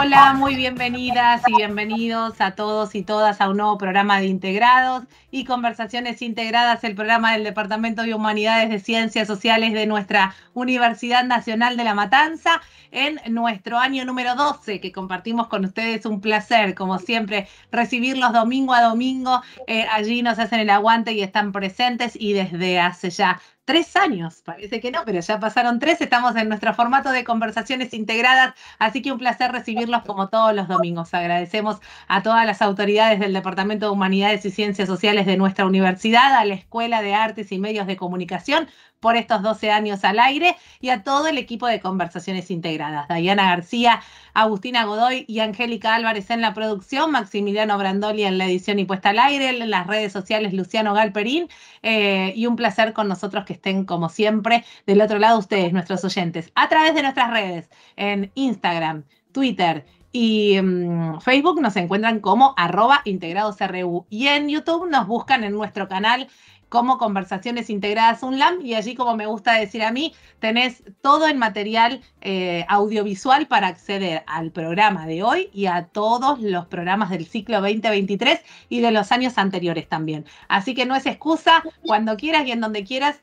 Hola, muy bienvenidas y bienvenidos a todos y todas a un nuevo programa de Integrados y Conversaciones Integradas, el programa del Departamento de Humanidades de Ciencias Sociales de nuestra Universidad Nacional de La Matanza en nuestro año número 12 que compartimos con ustedes. Un placer, como siempre, recibirlos domingo a domingo. Eh, allí nos hacen el aguante y están presentes y desde hace ya tres años, parece que no, pero ya pasaron tres, estamos en nuestro formato de conversaciones integradas, así que un placer recibirlos como todos los domingos. Agradecemos a todas las autoridades del Departamento de Humanidades y Ciencias Sociales de nuestra universidad, a la Escuela de Artes y Medios de Comunicación por estos 12 años al aire y a todo el equipo de conversaciones integradas. Diana García, Agustina Godoy y Angélica Álvarez en la producción, Maximiliano Brandoli en la edición y puesta al aire, en las redes sociales Luciano Galperín eh, y un placer con nosotros que estén como siempre del otro lado ustedes, nuestros oyentes, a través de nuestras redes en Instagram, Twitter, y mm, Facebook nos encuentran como arroba integradosRU y en YouTube nos buscan en nuestro canal como Conversaciones Integradas UNLAM y allí, como me gusta decir a mí, tenés todo el material eh, audiovisual para acceder al programa de hoy y a todos los programas del ciclo 2023 y de los años anteriores también. Así que no es excusa, cuando quieras y en donde quieras,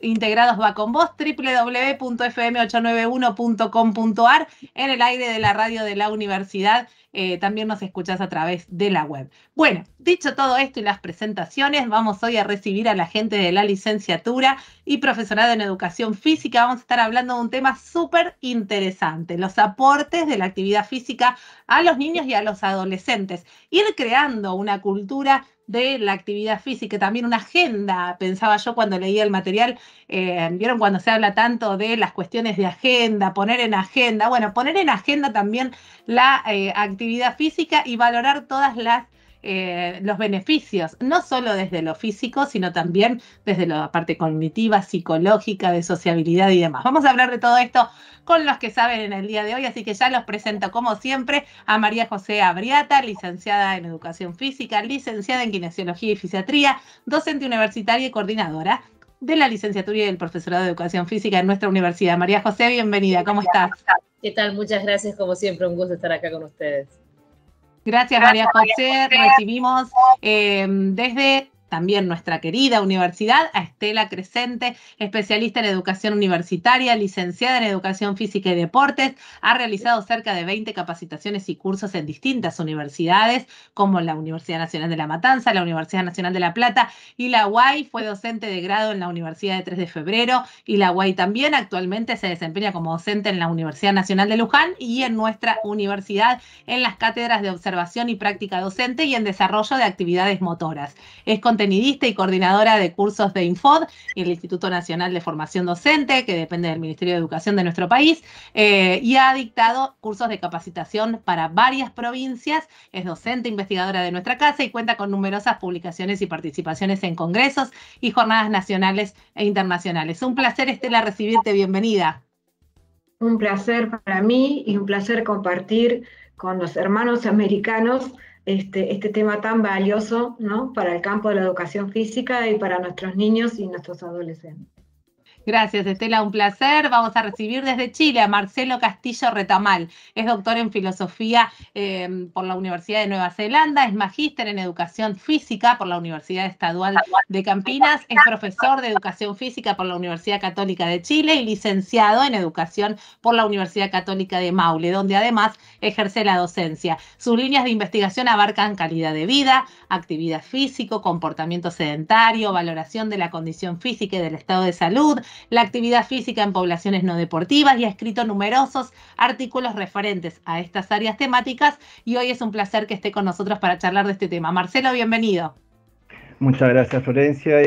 Integrados va con vos, www.fm891.com.ar, en el aire de la radio de la universidad eh, también nos escuchás a través de la web. Bueno, dicho todo esto y las presentaciones, vamos hoy a recibir a la gente de la licenciatura y profesorado en educación física. Vamos a estar hablando de un tema súper interesante, los aportes de la actividad física a los niños y a los adolescentes. Ir creando una cultura de la actividad física, también una agenda, pensaba yo cuando leía el material, eh, vieron cuando se habla tanto de las cuestiones de agenda, poner en agenda, bueno, poner en agenda también la eh, actividad física y valorar todas las eh, los beneficios, no solo desde lo físico, sino también desde la parte cognitiva, psicológica, de sociabilidad y demás. Vamos a hablar de todo esto con los que saben en el día de hoy, así que ya los presento como siempre a María José Abriata, licenciada en Educación Física, licenciada en Kinesiología y Fisiatría, docente universitaria y coordinadora de la licenciatura y del profesorado de Educación Física en nuestra universidad. María José, bienvenida, ¿cómo estás? ¿Qué tal? Muchas gracias, como siempre, un gusto estar acá con ustedes. Gracias, María José. Recibimos eh, desde también nuestra querida universidad, a Estela Crescente, especialista en educación universitaria, licenciada en educación física y deportes, ha realizado cerca de 20 capacitaciones y cursos en distintas universidades, como la Universidad Nacional de La Matanza, la Universidad Nacional de La Plata y la UAI, fue docente de grado en la Universidad de 3 de Febrero y la UAI también actualmente se desempeña como docente en la Universidad Nacional de Luján y en nuestra universidad en las cátedras de observación y práctica docente y en desarrollo de actividades motoras. Es y coordinadora de cursos de Infod y el Instituto Nacional de Formación Docente, que depende del Ministerio de Educación de nuestro país, eh, y ha dictado cursos de capacitación para varias provincias. Es docente investigadora de nuestra casa y cuenta con numerosas publicaciones y participaciones en congresos y jornadas nacionales e internacionales. Un placer, Estela, recibirte. Bienvenida. Un placer para mí y un placer compartir con los hermanos americanos este, este tema tan valioso ¿no? para el campo de la educación física y para nuestros niños y nuestros adolescentes. Gracias, Estela, un placer. Vamos a recibir desde Chile a Marcelo Castillo Retamal. Es doctor en filosofía eh, por la Universidad de Nueva Zelanda, es magíster en educación física por la Universidad Estadual de Campinas, es profesor de educación física por la Universidad Católica de Chile y licenciado en educación por la Universidad Católica de Maule, donde además ejerce la docencia. Sus líneas de investigación abarcan calidad de vida, actividad físico, comportamiento sedentario, valoración de la condición física y del estado de salud, la actividad física en poblaciones no deportivas y ha escrito numerosos artículos referentes a estas áreas temáticas y hoy es un placer que esté con nosotros para charlar de este tema. Marcelo, bienvenido. Muchas gracias, Florencia.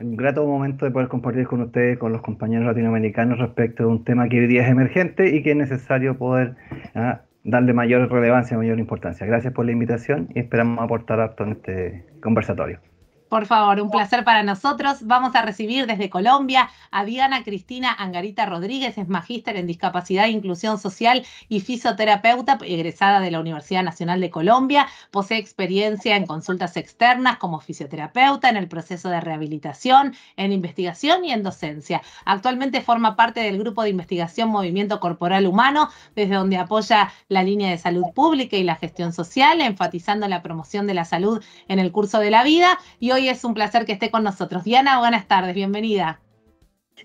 Un grato momento de poder compartir con ustedes, con los compañeros latinoamericanos respecto de un tema que hoy día es emergente y que es necesario poder ah, darle mayor relevancia, mayor importancia. Gracias por la invitación y esperamos aportar apto en este conversatorio. Por favor, un placer para nosotros. Vamos a recibir desde Colombia a Diana Cristina Angarita Rodríguez, es magíster en discapacidad e inclusión social y fisioterapeuta, egresada de la Universidad Nacional de Colombia. Posee experiencia en consultas externas como fisioterapeuta, en el proceso de rehabilitación, en investigación y en docencia. Actualmente forma parte del grupo de investigación Movimiento Corporal Humano, desde donde apoya la línea de salud pública y la gestión social, enfatizando la promoción de la salud en el curso de la vida. Y hoy hoy es un placer que esté con nosotros. Diana, buenas tardes, bienvenida.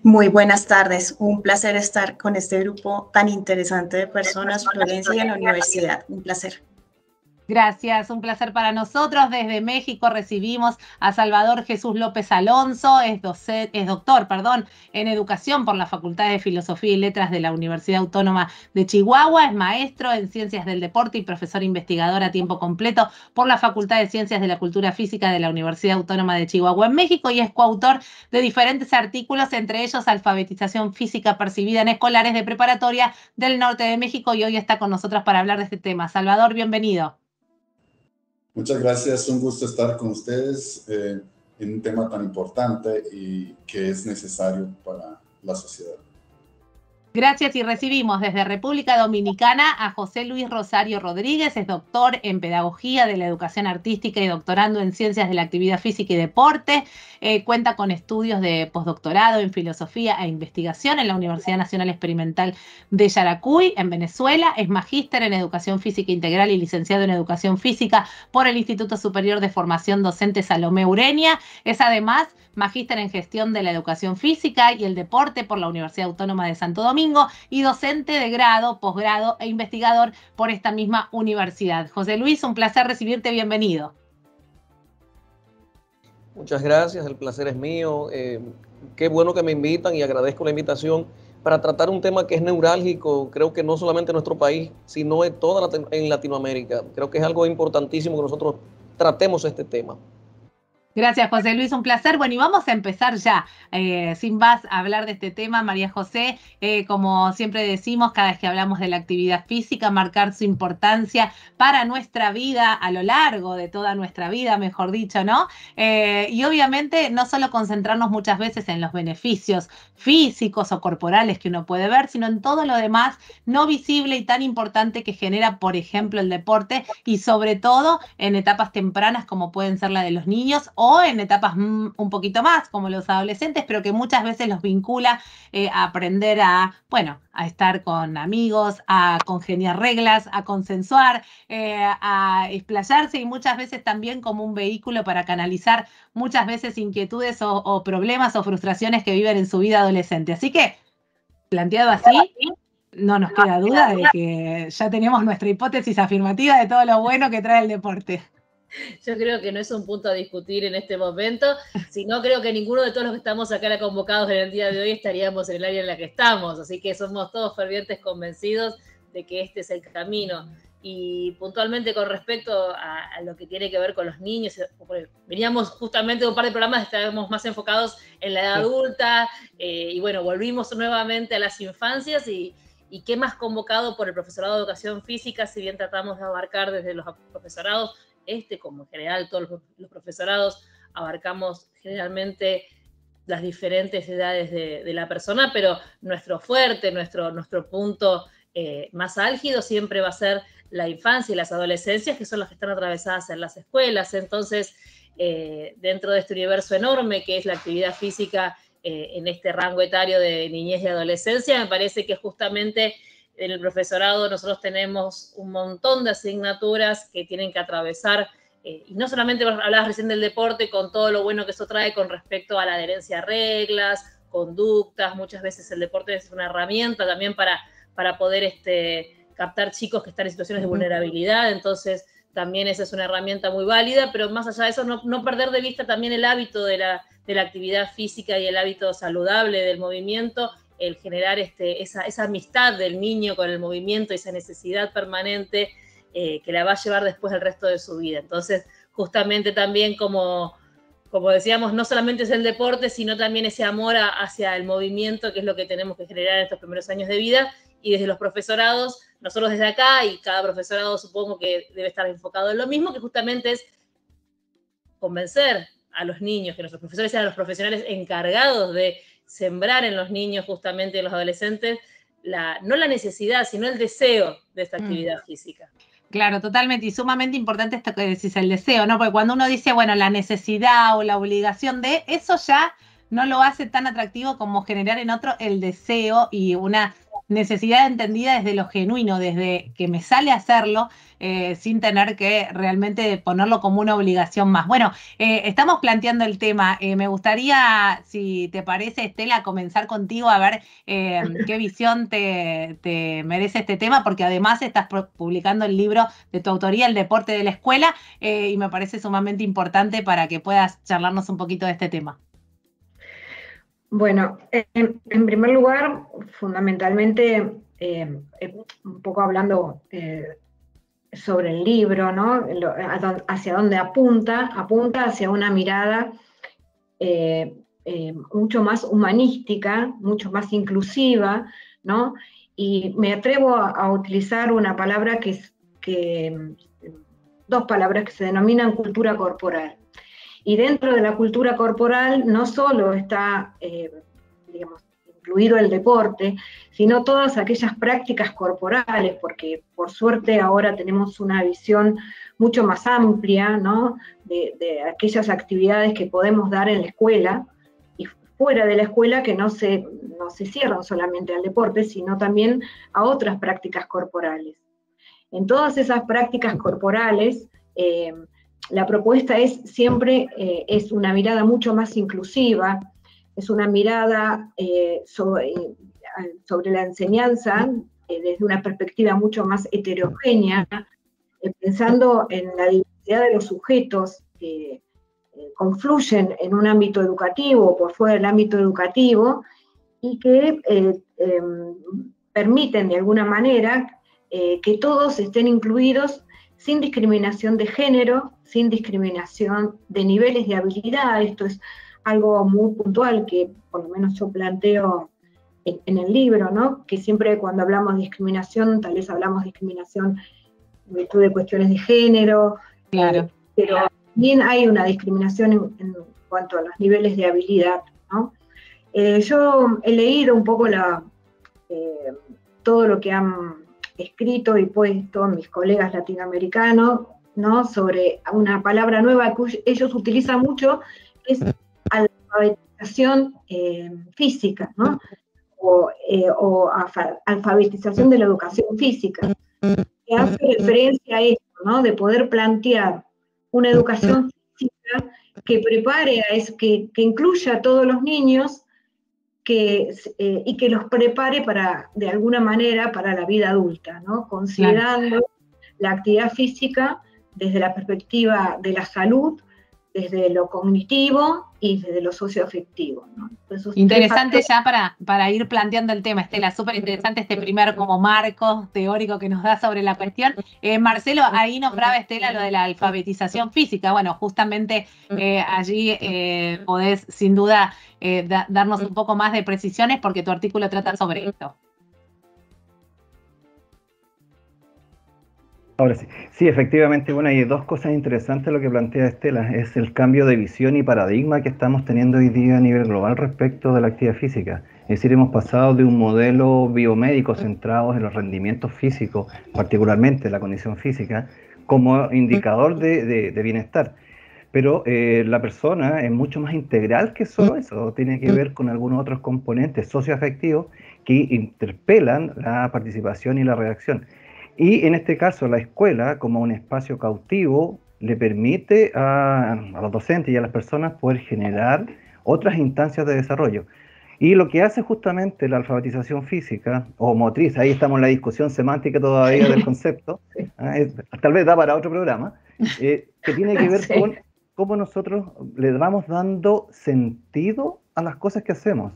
Muy buenas tardes, un placer estar con este grupo tan interesante de personas, Florencia y en la universidad. Un placer. Gracias, un placer para nosotros. Desde México recibimos a Salvador Jesús López Alonso, es, es doctor perdón, en educación por la Facultad de Filosofía y Letras de la Universidad Autónoma de Chihuahua, es maestro en Ciencias del Deporte y profesor investigador a tiempo completo por la Facultad de Ciencias de la Cultura Física de la Universidad Autónoma de Chihuahua en México y es coautor de diferentes artículos, entre ellos Alfabetización Física Percibida en Escolares de Preparatoria del Norte de México y hoy está con nosotros para hablar de este tema. Salvador, bienvenido. Muchas gracias, un gusto estar con ustedes eh, en un tema tan importante y que es necesario para la sociedad. Gracias y recibimos desde República Dominicana a José Luis Rosario Rodríguez, es doctor en Pedagogía de la Educación Artística y doctorando en Ciencias de la Actividad Física y Deporte. Eh, cuenta con estudios de postdoctorado en Filosofía e Investigación en la Universidad Nacional Experimental de Yaracuy, en Venezuela. Es magíster en Educación Física Integral y licenciado en Educación Física por el Instituto Superior de Formación Docente Salomé Ureña. Es además magíster en Gestión de la Educación Física y el Deporte por la Universidad Autónoma de Santo Domingo y docente de grado, posgrado e investigador por esta misma universidad. José Luis, un placer recibirte, bienvenido. Muchas gracias, el placer es mío. Eh, qué bueno que me invitan y agradezco la invitación para tratar un tema que es neurálgico, creo que no solamente en nuestro país, sino en toda en Latinoamérica. Creo que es algo importantísimo que nosotros tratemos este tema. Gracias, José Luis, un placer. Bueno, y vamos a empezar ya, eh, sin más, a hablar de este tema. María José, eh, como siempre decimos, cada vez que hablamos de la actividad física, marcar su importancia para nuestra vida a lo largo de toda nuestra vida, mejor dicho, ¿no? Eh, y obviamente no solo concentrarnos muchas veces en los beneficios físicos o corporales que uno puede ver, sino en todo lo demás no visible y tan importante que genera, por ejemplo, el deporte y sobre todo en etapas tempranas como pueden ser la de los niños en etapas un poquito más, como los adolescentes, pero que muchas veces los vincula eh, a aprender a, bueno, a estar con amigos, a congeniar reglas, a consensuar, eh, a explayarse y muchas veces también como un vehículo para canalizar muchas veces inquietudes o, problemas o frustraciones que viven en su vida adolescente. Así que, planteado así, no nos queda duda de que ya tenemos nuestra hipótesis afirmativa de todo lo bueno que trae el deporte. Yo creo que no es un punto a discutir en este momento, sino creo que ninguno de todos los que estamos acá convocados en el día de hoy estaríamos en el área en la que estamos, así que somos todos fervientes convencidos de que este es el camino. Y puntualmente con respecto a, lo que tiene que ver con los niños, veníamos justamente de un par de programas, estábamos más enfocados en la edad adulta, eh, y bueno, volvimos nuevamente a las infancias y, y qué más convocado por el profesorado de educación física, si bien tratamos de abarcar desde los profesorados este, como en general todos los, profesorados, abarcamos generalmente las diferentes edades de, la persona, pero nuestro fuerte, nuestro, nuestro punto eh, más álgido siempre va a ser la infancia y las adolescencias, que son las que están atravesadas en las escuelas. Entonces, eh, dentro de este universo enorme que es la actividad física eh, en este rango etario de niñez y adolescencia, me parece que justamente en el profesorado nosotros tenemos un montón de asignaturas que tienen que atravesar, eh, y no solamente hablabas recién del deporte, con todo lo bueno que eso trae con respecto a la adherencia a reglas, conductas, muchas veces el deporte es una herramienta también para, para poder este, captar chicos que están en situaciones de vulnerabilidad, entonces también esa es una herramienta muy válida, pero más allá de eso, no, no perder de vista también el hábito de la, de la actividad física y el hábito saludable del movimiento, el generar este, esa, amistad del niño con el movimiento, esa necesidad permanente eh, que la va a llevar después el resto de su vida. Entonces, justamente también como, como decíamos, no solamente es el deporte, sino también ese amor hacia el movimiento, que es lo que tenemos que generar en estos primeros años de vida. Y desde los profesorados, nosotros desde acá, y cada profesorado supongo que debe estar enfocado en lo mismo, que justamente es convencer a los niños, que nuestros profesores sean los profesionales encargados de sembrar en los niños, justamente en los adolescentes, la, no la necesidad, sino el deseo de esta mm. actividad física. Claro, totalmente. Y sumamente importante esto que decís, el deseo, ¿no? Porque cuando uno dice, bueno, la necesidad o la obligación de, eso ya no lo hace tan atractivo como generar en otro el deseo y una necesidad entendida desde lo genuino, desde que me sale hacerlo, eh, sin tener que realmente ponerlo como una obligación más. Bueno, eh, estamos planteando el tema. Eh, me gustaría, si te parece, Estela, comenzar contigo a ver qué visión te, te, merece este tema, porque además estás publicando el libro de tu autoría, El deporte de la escuela, y me parece sumamente importante para que puedas charlarnos un poquito de este tema. Bueno, en, primer lugar, fundamentalmente, eh, eh, un poco hablando eh, sobre el libro, ¿no? hacia dónde apunta, apunta hacia una mirada mucho más humanística, mucho más inclusiva, ¿no? Y me atrevo a, utilizar una palabra que, que, dos palabras que se denominan cultura corporal. Y dentro de la cultura corporal no solo está, eh, digamos, incluido el deporte, sino todas aquellas prácticas corporales, porque por suerte ahora tenemos una visión mucho más amplia, ¿no? De, aquellas actividades que podemos dar en la escuela y fuera de la escuela que no se, no se cierran solamente al deporte, sino también a otras prácticas corporales. En todas esas prácticas corporales, eh, la propuesta es siempre, eh, es una mirada mucho más inclusiva, es una mirada eh, sobre, eh, la enseñanza desde una perspectiva mucho más heterogénea, pensando en la diversidad de los sujetos que confluyen en un ámbito educativo o por fuera del ámbito educativo y que em, permiten de alguna manera que todos estén incluidos sin discriminación de género, sin discriminación de niveles de habilidad. Esto es algo muy puntual que por lo menos yo planteo en, el libro, ¿no? Que siempre cuando hablamos de discriminación, tal vez hablamos de discriminación en virtud de cuestiones de género, claro. pero también hay una discriminación en, cuanto a los niveles de habilidad, ¿no? Eh, yo he leído un poco la, eh, todo lo que han escrito y puesto mis colegas latinoamericanos, ¿no? Sobre una palabra nueva que ellos utilizan mucho, que es alfabetización eh, física, ¿no? O, eh, alfabetización de la educación física, que hace referencia a esto, ¿no? De poder plantear una educación física que prepare a eso, que, que incluya a todos los niños que, eh, y que los prepare para, de alguna manera, para la vida adulta, ¿no? Considerando la actividad física desde la perspectiva de la salud, desde lo cognitivo y desde lo socioafectivo. ¿no? Interesante ya para, para ir planteando el tema, Estela, súper interesante este primer como marco teórico que nos da sobre la cuestión. Eh, Marcelo, ahí nombraba Estela lo de la alfabetización física. Bueno, justamente eh, allí eh, podés sin duda darnos un poco más de precisiones porque tu artículo trata sobre esto. Ahora sí, sí, efectivamente, bueno, hay dos cosas interesantes lo que plantea Estela, es el cambio de visión y paradigma que estamos teniendo hoy día a nivel global respecto de la actividad física. Es decir, hemos pasado de un modelo biomédico centrado en los rendimientos físicos, particularmente la condición física, como indicador de, bienestar. Pero eh, la persona es mucho más integral que solo eso, tiene que ver con algunos otros componentes socioafectivos que interpelan la participación y la reacción. Y en este caso, la escuela, como un espacio cautivo, le permite a, los docentes y a las personas poder generar otras instancias de desarrollo. Y lo que hace justamente la alfabetización física o motriz, ahí estamos en la discusión semántica todavía del concepto, ¿ah? tal vez da para otro programa, eh, que tiene que ver con cómo nosotros le vamos dando sentido a las cosas que hacemos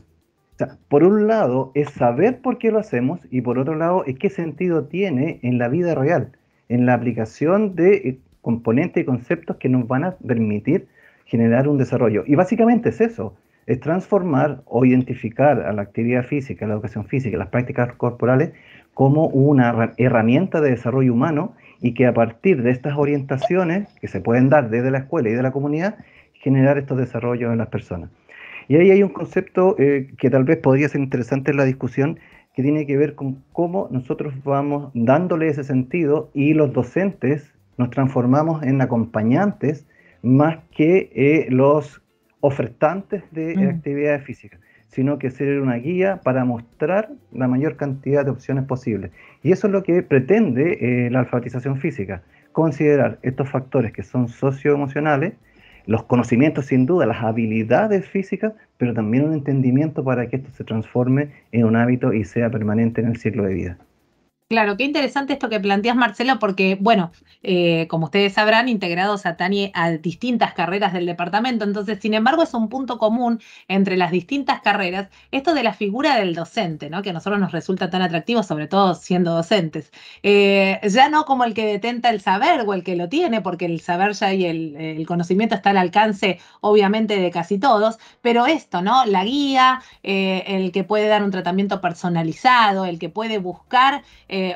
por un lado es saber por qué lo hacemos y por otro lado es qué sentido tiene en la vida real, en la aplicación de eh, componentes y conceptos que nos van a permitir generar un desarrollo. Y básicamente es eso, es transformar o identificar a la actividad física, la educación física, las prácticas corporales como una herramienta de desarrollo humano y que a partir de estas orientaciones que se pueden dar desde la escuela y de la comunidad, generar estos desarrollos en las personas. Y ahí hay un concepto eh, que tal vez podría ser interesante en la discusión, que tiene que ver con cómo nosotros vamos dándole ese sentido y los docentes nos transformamos en acompañantes más que eh, los ofertantes de mm. actividades físicas, sino que ser una guía para mostrar la mayor cantidad de opciones posibles. Y eso es lo que pretende eh, la alfabetización física, considerar estos factores que son socioemocionales, los conocimientos sin duda, las habilidades físicas, pero también un entendimiento para que esto se transforme en un hábito y sea permanente en el ciclo de vida. Claro, qué interesante esto que planteas, Marcelo, porque, bueno, eh, como ustedes sabrán, integrados a Tani a distintas carreras del departamento, entonces, sin embargo, es un punto común entre las distintas carreras, esto de la figura del docente, ¿no? Que a nosotros nos resulta tan atractivo, sobre todo siendo docentes. Eh, ya no como el que detenta el saber o el que lo tiene, porque el saber ya y el, conocimiento está al alcance, obviamente, de casi todos, pero esto, ¿no? La guía, eh, el que puede dar un tratamiento personalizado, el que puede buscar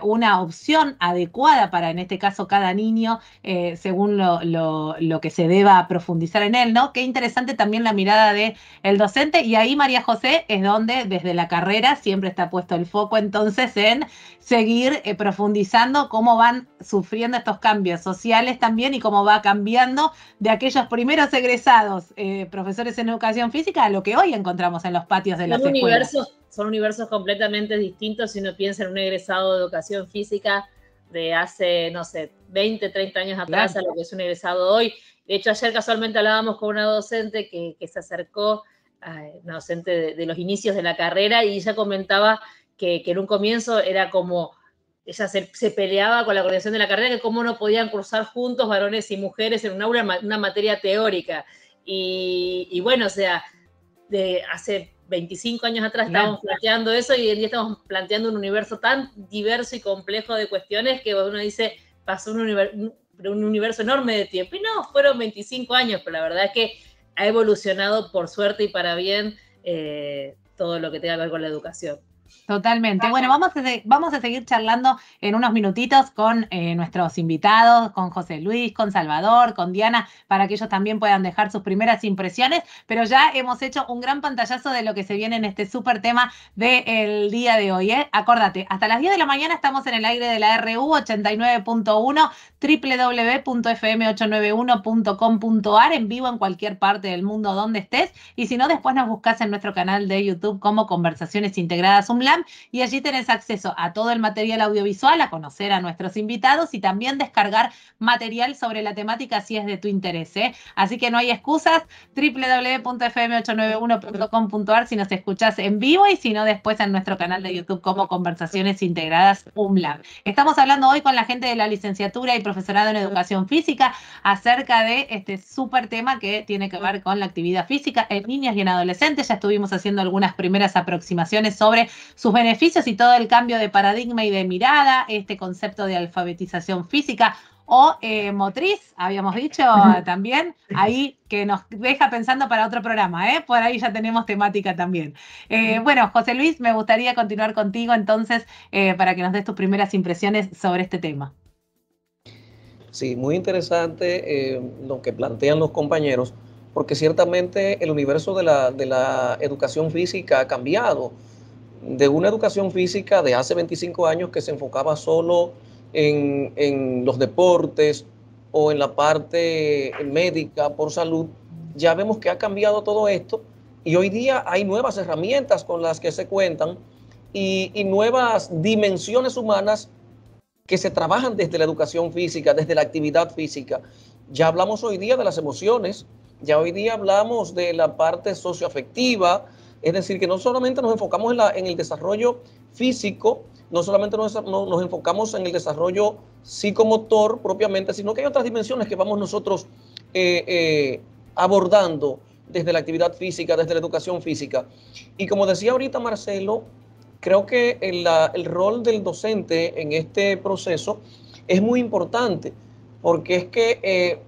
una opción adecuada para, en este caso, cada niño, eh, según lo, que se deba profundizar en él, ¿no? Qué interesante también la mirada del el docente y ahí María José es donde desde la carrera siempre está puesto el foco entonces en seguir eh, profundizando cómo van sufriendo estos cambios sociales también y cómo va cambiando de aquellos primeros egresados profesores en educación física a lo que hoy encontramos en los patios de las escuelas son universos completamente distintos si uno piensa en un egresado de educación física de hace, no sé, 20, 30 años atrás a lo que es un egresado hoy. De hecho, ayer casualmente hablábamos con una docente que, se acercó, una docente de, los inicios de la carrera, y ella comentaba que, en un comienzo era como, ella se, peleaba con la coordinación de la carrera, que cómo no podían cursar juntos varones y mujeres en una, una materia teórica. Y, y bueno, o sea, de hace 25 años atrás estábamos planteando eso y hoy en día estamos planteando un universo tan diverso y complejo de cuestiones que uno dice, pasó un, universo enorme de tiempo. Y no, fueron 25 años, pero la verdad es que ha evolucionado por suerte y para bien eh, todo lo que tenga que ver con la educación. Totalmente. Bueno, vamos a, vamos a seguir charlando en unos minutitos con eh, nuestros invitados, con José Luis, con Salvador, con Diana, para que ellos también puedan dejar sus primeras impresiones, pero ya hemos hecho un gran pantallazo de lo que se viene en este súper tema del día de hoy. ¿eh? Acordate, hasta las 10 de la mañana estamos en el aire de la RU 89.1, www.fm891.com.ar, en vivo en cualquier parte del mundo donde estés, y si no, después nos buscas en nuestro canal de YouTube como Conversaciones Integradas y allí tenés acceso a todo el material audiovisual, a conocer a nuestros invitados y también descargar material sobre la temática si es de tu interés. ¿eh? Así que no hay excusas, www.fm891.com.ar si nos escuchás en vivo y si no después en nuestro canal de YouTube como Conversaciones Integradas UMLAB. Estamos hablando hoy con la gente de la licenciatura y profesorado en educación física acerca de este súper tema que tiene que ver con la actividad física en niñas y en adolescentes. Ya estuvimos haciendo algunas primeras aproximaciones sobre sus beneficios y todo el cambio de paradigma y de mirada, este concepto de alfabetización física o eh, motriz, habíamos dicho también, ahí que nos deja pensando para otro programa, ¿eh? por ahí ya tenemos temática también. Eh, bueno, José Luis, me gustaría continuar contigo entonces eh, para que nos des tus primeras impresiones sobre este tema. Sí, muy interesante lo que plantean los compañeros, porque ciertamente el universo de la, de la educación física ha cambiado. De una educación física de hace 25 años que se enfocaba solo en, los deportes o en la parte médica por salud, ya vemos que ha cambiado todo esto y hoy día hay nuevas herramientas con las que se cuentan y, y, nuevas dimensiones humanas que se trabajan desde la educación física, desde la actividad física. Ya hablamos hoy día de las emociones, ya hoy día hablamos de la parte socioafectiva, es decir, que no solamente nos enfocamos en, el desarrollo físico, no solamente nos, enfocamos en el desarrollo psicomotor propiamente, sino que hay otras dimensiones que vamos nosotros eh, eh, abordando desde la actividad física, desde la educación física. Y como decía ahorita Marcelo, creo que el, rol del docente en este proceso es muy importante, porque es que eh,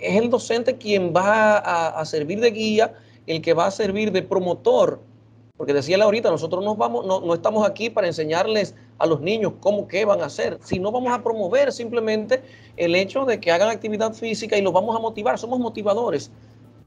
es el docente quien va a servir de guía, el que va a servir de promotor, porque decía ahorita, nosotros no, estamos aquí para enseñarles a los niños cómo qué van a hacer, sino vamos a promover simplemente el hecho de que hagan actividad física y los vamos a motivar, somos motivadores.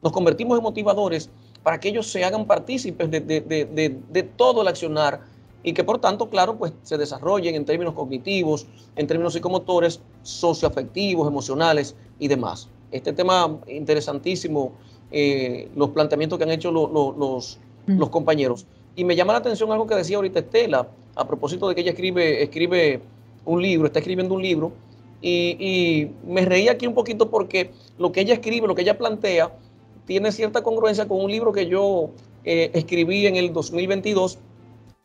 nos convertimos en motivadores para que ellos se hagan partícipes de todo el accionar y que por tanto, claro, pues se desarrollen en términos cognitivos, en términos psicomotores, socioafectivos, emocionales y demás. Este tema interesantísimo, eh, los planteamientos que han hecho los, mm. los compañeros. Y me llama la atención algo que decía ahorita Estela, a propósito de que ella escribe, escribe un libro, está escribiendo un libro, y, me reí aquí un poquito porque lo que ella escribe, lo que ella plantea, tiene cierta congruencia con un libro que yo eh, escribí en el 2022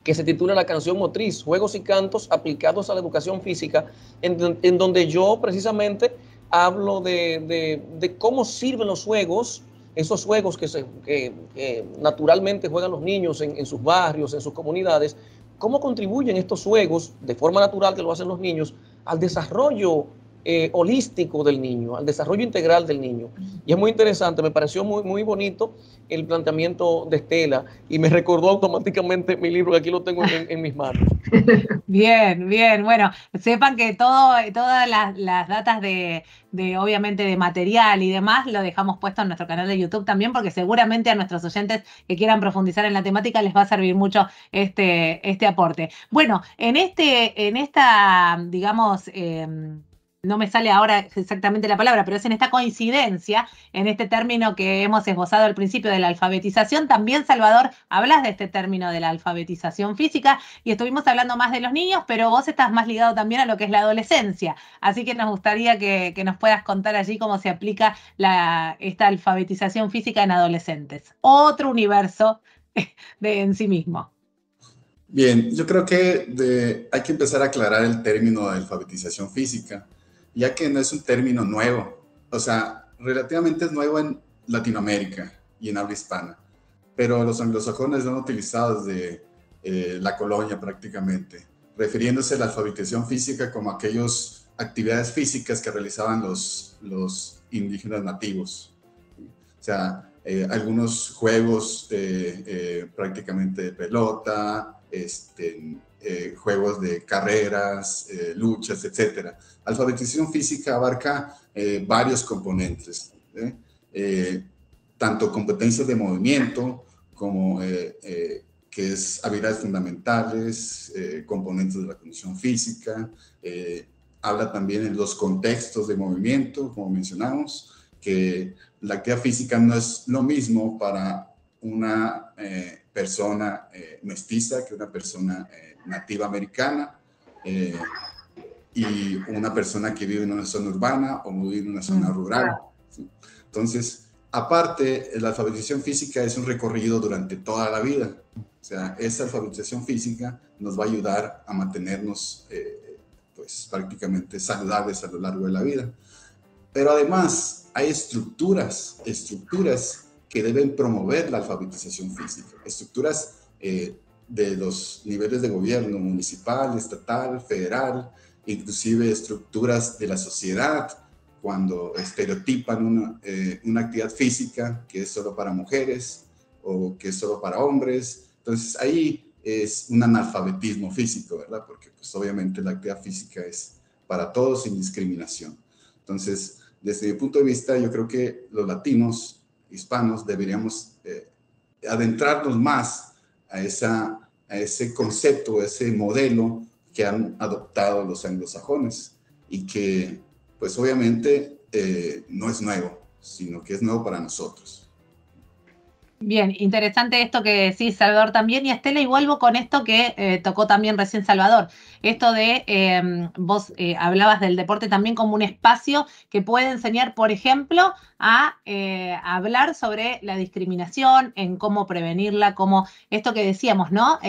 que se titula La canción motriz, Juegos y Cantos aplicados a la educación física, en, donde yo precisamente hablo de, cómo sirven los juegos, esos juegos que, se, naturalmente juegan los niños en, en, sus barrios, en sus comunidades, cómo contribuyen estos juegos, de forma natural que lo hacen los niños, al desarrollo eh, holístico del niño, al desarrollo integral del niño. Y es muy interesante, me pareció muy, muy bonito el planteamiento de Estela y me recordó automáticamente mi libro, que aquí lo tengo en, mis manos. Bien, bien, bueno, sepan que todo, todas las, datas de, de, obviamente, de material y demás, lo dejamos puesto en nuestro canal de YouTube también, porque seguramente a nuestros oyentes que quieran profundizar en la temática les va a servir mucho este, este aporte. Bueno, en, este, en esta, digamos, em, no me sale ahora exactamente la palabra, pero es en esta coincidencia, en este término que hemos esbozado al principio de la alfabetización. También, Salvador, hablas de este término de la alfabetización física y estuvimos hablando más de los niños, pero vos estás más ligado también a lo que es la adolescencia. Así que nos gustaría que, nos puedas contar allí cómo se aplica esta alfabetización física en adolescentes. Otro universo de, en sí mismo. Bien, yo creo que hay que empezar a aclarar el término de alfabetización física ya que no es un término nuevo, o sea, relativamente es nuevo en Latinoamérica y en habla hispana, pero los anglosajones lo han utilizado desde eh, la colonia prácticamente, refiriéndose a la alfabetización física como aquellas actividades físicas que realizaban los, los indígenas nativos. O sea, eh, algunos juegos eh, prácticamente de pelota, este, eh, juegos de carreras, eh, luchas, etc. Alfabetización física abarca eh, varios componentes, tanto competencias de movimiento como que es habilidades fundamentales, componentes de la condición física, habla también en los contextos de movimiento, como mencionamos, que la actividad física no es lo mismo para una persona mestiza que una persona nativa americana eh, y una persona que vive en una zona urbana o vive en una zona rural. Entonces, aparte, la alfabetización física es un recorrido durante toda la vida. O sea, esa alfabetización física nos va a ayudar a mantenernos eh, pues prácticamente saludables a lo largo de la vida. Pero además hay estructuras, estructuras que deben promover la alfabetización física, estructuras eh, de los niveles de gobierno municipal, estatal, federal, inclusive estructuras de la sociedad, cuando estereotipan una, eh, una, actividad física que es solo para mujeres o que es solo para hombres. Entonces ahí es un analfabetismo físico, ¿verdad? Porque pues obviamente la actividad física es para todos sin discriminación. Entonces, desde mi punto de vista, yo creo que los latinos, hispanos, deberíamos eh, adentrarnos más a ese concepto, a ese modelo que han adoptado los anglosajones y que pues obviamente eh, no es nuevo, sino que es nuevo para nosotros. Bien, interesante esto que decís, Salvador, también. Y Estela, y vuelvo con esto que eh, tocó también recién Salvador. Esto de, em, vos eh, hablabas del deporte también como un espacio que puede enseñar, por ejemplo, a, a hablar sobre la discriminación, en cómo prevenirla, como esto que decíamos, ¿no?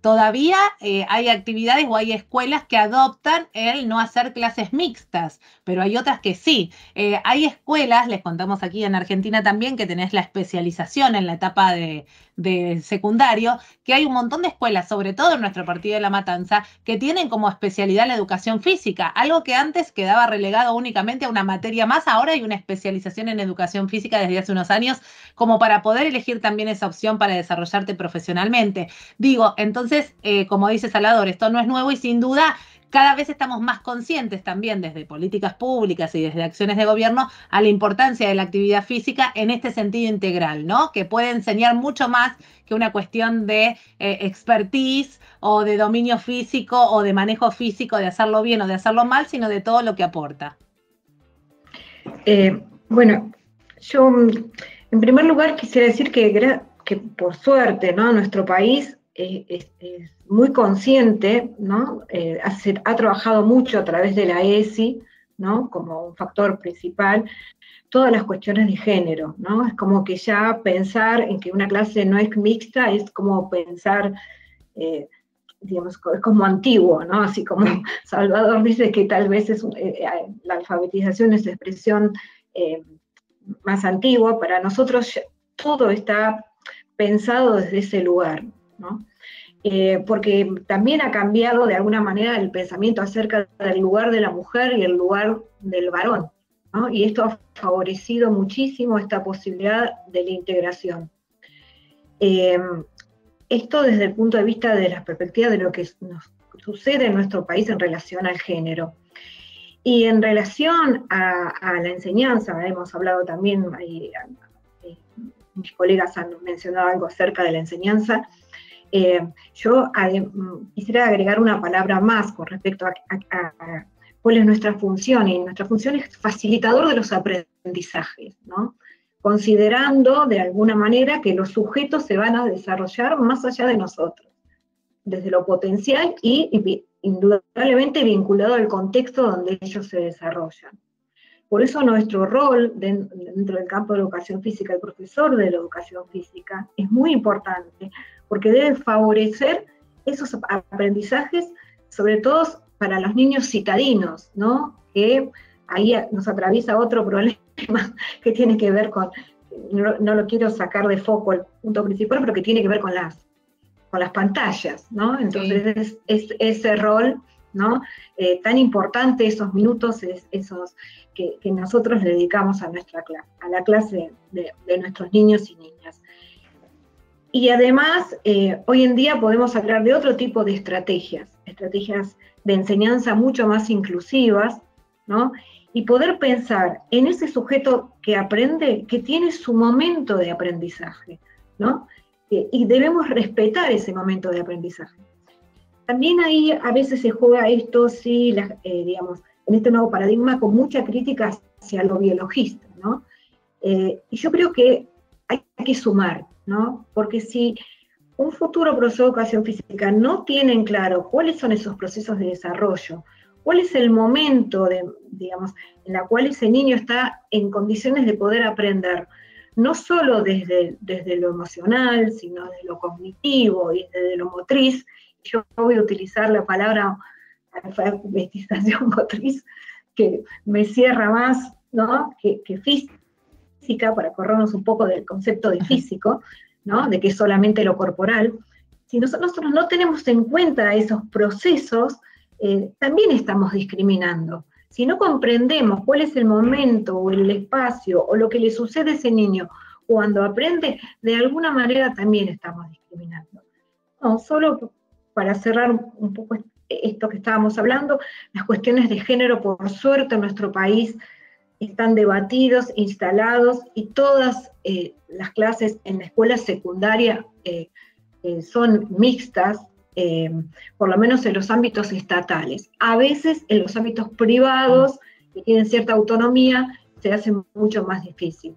Todavía eh, hay actividades o hay escuelas que adoptan el no hacer clases mixtas, pero hay otras que sí. Eh, hay escuelas, les contamos aquí en Argentina también, que tenés la especialización en la etapa de, de secundario, que hay un montón de escuelas, sobre todo en nuestro partido de La Matanza, que tienen como especialidad la educación física, algo que antes quedaba relegado únicamente a una materia más, ahora hay una especialización en educación física desde hace unos años, como para poder elegir también esa opción para desarrollarte profesionalmente. Digo, entonces, eh, como dice Salvador, esto no es nuevo y sin duda cada vez estamos más conscientes también desde políticas públicas y desde acciones de gobierno a la importancia de la actividad física en este sentido integral, ¿no? Que puede enseñar mucho más que una cuestión de eh, expertise o de dominio físico o de manejo físico, de hacerlo bien o de hacerlo mal, sino de todo lo que aporta. Eh, bueno, yo en primer lugar quisiera decir que, que por suerte, ¿no? Nuestro país es, muy consciente, ¿no? Eh, ha, trabajado mucho a través de la ESI, ¿no? Como un factor principal, todas las cuestiones de género, ¿no? Es como que ya pensar en que una clase no es mixta es como pensar, eh, digamos, es como antiguo, ¿no? Así como Salvador dice que tal vez es, eh, la alfabetización es expresión más antigua, para nosotros todo está pensado desde ese lugar, ¿no? Eh, porque también ha cambiado de alguna manera el pensamiento acerca del lugar de la mujer y el lugar del varón, y esto ha favorecido muchísimo esta posibilidad de la integración. Eh, esto desde el punto de vista de la perspectiva de lo que nos sucede en nuestro país en relación al género. Y en relación a, la enseñanza, hemos hablado también, eh, mis colegas han mencionado algo acerca de la enseñanza, eh, yo mm, quisiera agregar una palabra más con respecto a, cuál es nuestra función, y nuestra función es facilitador de los aprendizajes, ¿no? considerando de alguna manera que los sujetos se van a desarrollar más allá de nosotros, desde lo potencial y, indudablemente vinculado al contexto donde ellos se desarrollan. Por eso nuestro rol dentro del campo de educación física, el profesor de la educación física, es muy importante, porque debe favorecer esos aprendizajes, sobre todo para los niños citadinos, ¿no? Que ahí nos atraviesa otro problema que tiene que ver con, no, lo quiero sacar de foco el punto principal, pero que tiene que ver con las, con las pantallas, ¿no? Entonces es, ese rol, ¿no? Eh, tan importante, esos minutos, esos que, nosotros le dedicamos a nuestra clase, a la clase de, de nuestros niños y niñas. Y además, eh, hoy en día podemos hablar de otro tipo de estrategias, estrategias de enseñanza mucho más inclusivas, ¿no? Y poder pensar en ese sujeto que aprende, que tiene su momento de aprendizaje, ¿no? y debemos respetar ese momento de aprendizaje. También ahí a veces se juega esto, sí, eh, digamos, en este nuevo paradigma con mucha crítica hacia lo biologista, ¿no? Eh, y yo creo que hay que sumar, porque si un futuro profesor de educación física no tiene en claro cuáles son esos procesos de desarrollo, cuál es el momento, digamos, en la cual ese niño está en condiciones de poder aprender, no solo desde, desde lo emocional, sino desde lo cognitivo y desde lo motriz. Yo voy a utilizar la palabra alfabetización motriz, que me cierra más ¿no? que, que física para corrernos un poco del concepto de físico, ¿no? de que es solamente lo corporal, si nosotros no tenemos en cuenta esos procesos, eh, también estamos discriminando. Si no comprendemos cuál es el momento o el espacio o lo que le sucede a ese niño cuando aprende, de alguna manera también estamos discriminando. No, solo para cerrar un poco esto que estábamos hablando, las cuestiones de género, por suerte en nuestro país están debatidos, instalados y todas eh, las clases en la escuela secundaria eh, eh, son mixtas, por lo menos en los ámbitos estatales. A veces en los ámbitos privados, que tienen cierta autonomía, se hace mucho más difícil.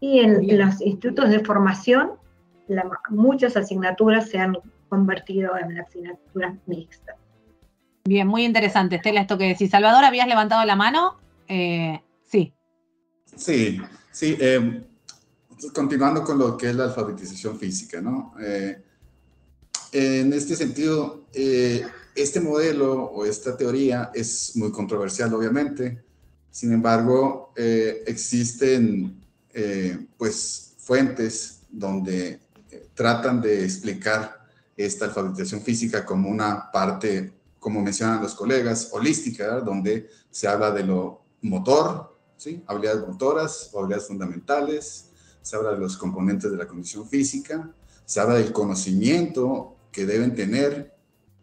Y en, los institutos de formación, muchas asignaturas se han convertido en asignaturas mixtas. Bien, muy interesante, Estela, esto que decís. Salvador, habías levantado la mano. Sí. Sí, sí. Em, continuando con lo que es la alfabetización física, ¿no? Eh, en este sentido, eh, este modelo o esta teoría es muy controversial, obviamente. Sin embargo, eh, existen pues fuentes donde tratan de explicar esta alfabetización física como una parte, como mencionan los colegas, holística, donde se habla de lo motor, ¿sí? habilidades motoras, habilidades fundamentales, se habla de los componentes de la condición física, se habla del conocimiento que deben tener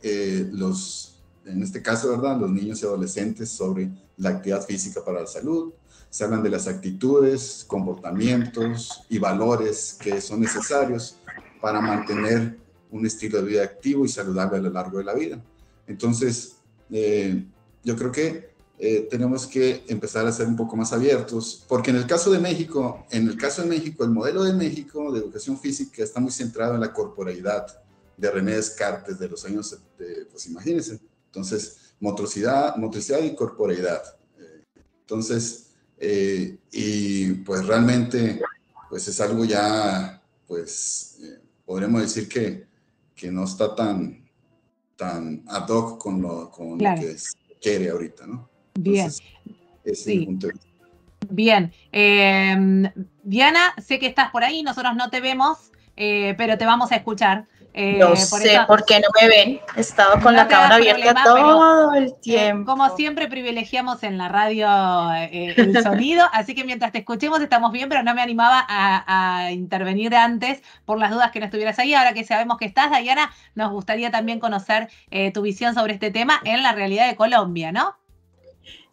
eh, los en este caso, ¿verdad? Los niños y adolescentes sobre la actividad física para la salud. Se hablan de las actitudes, comportamientos y valores que son necesarios para mantener un estilo de vida activo y saludable a lo largo de la vida. Entonces, eh, yo creo que eh, tenemos que empezar a ser un poco más abiertos, porque en el caso de México, en el caso de México, el modelo de México de educación física está muy centrado en la corporalidad de René Descartes de los años, pues imagínense, entonces, motricidad, motricidad y corporalidad. entonces, eh, y pues realmente, pues es algo ya, pues, podremos decir que, que no está tan, tan ad hoc con lo, con lo que se quiere ahorita, ¿no? Bien. sí. Bien. Em, Diana, sé que estás por ahí, nosotros no te vemos, eh, pero te vamos a escuchar. Eh, no sé por qué no me ven. He estado con la cámara abierta todo el eh, tiempo. como siempre, privilegiamos en la radio eh, el sonido, así que mientras te escuchemos estamos bien, pero no me animaba a, intervenir antes por las dudas que no estuvieras ahí. Ahora que sabemos que estás, Diana, nos gustaría también conocer tu visión sobre este tema en la realidad de Colombia, ¿no?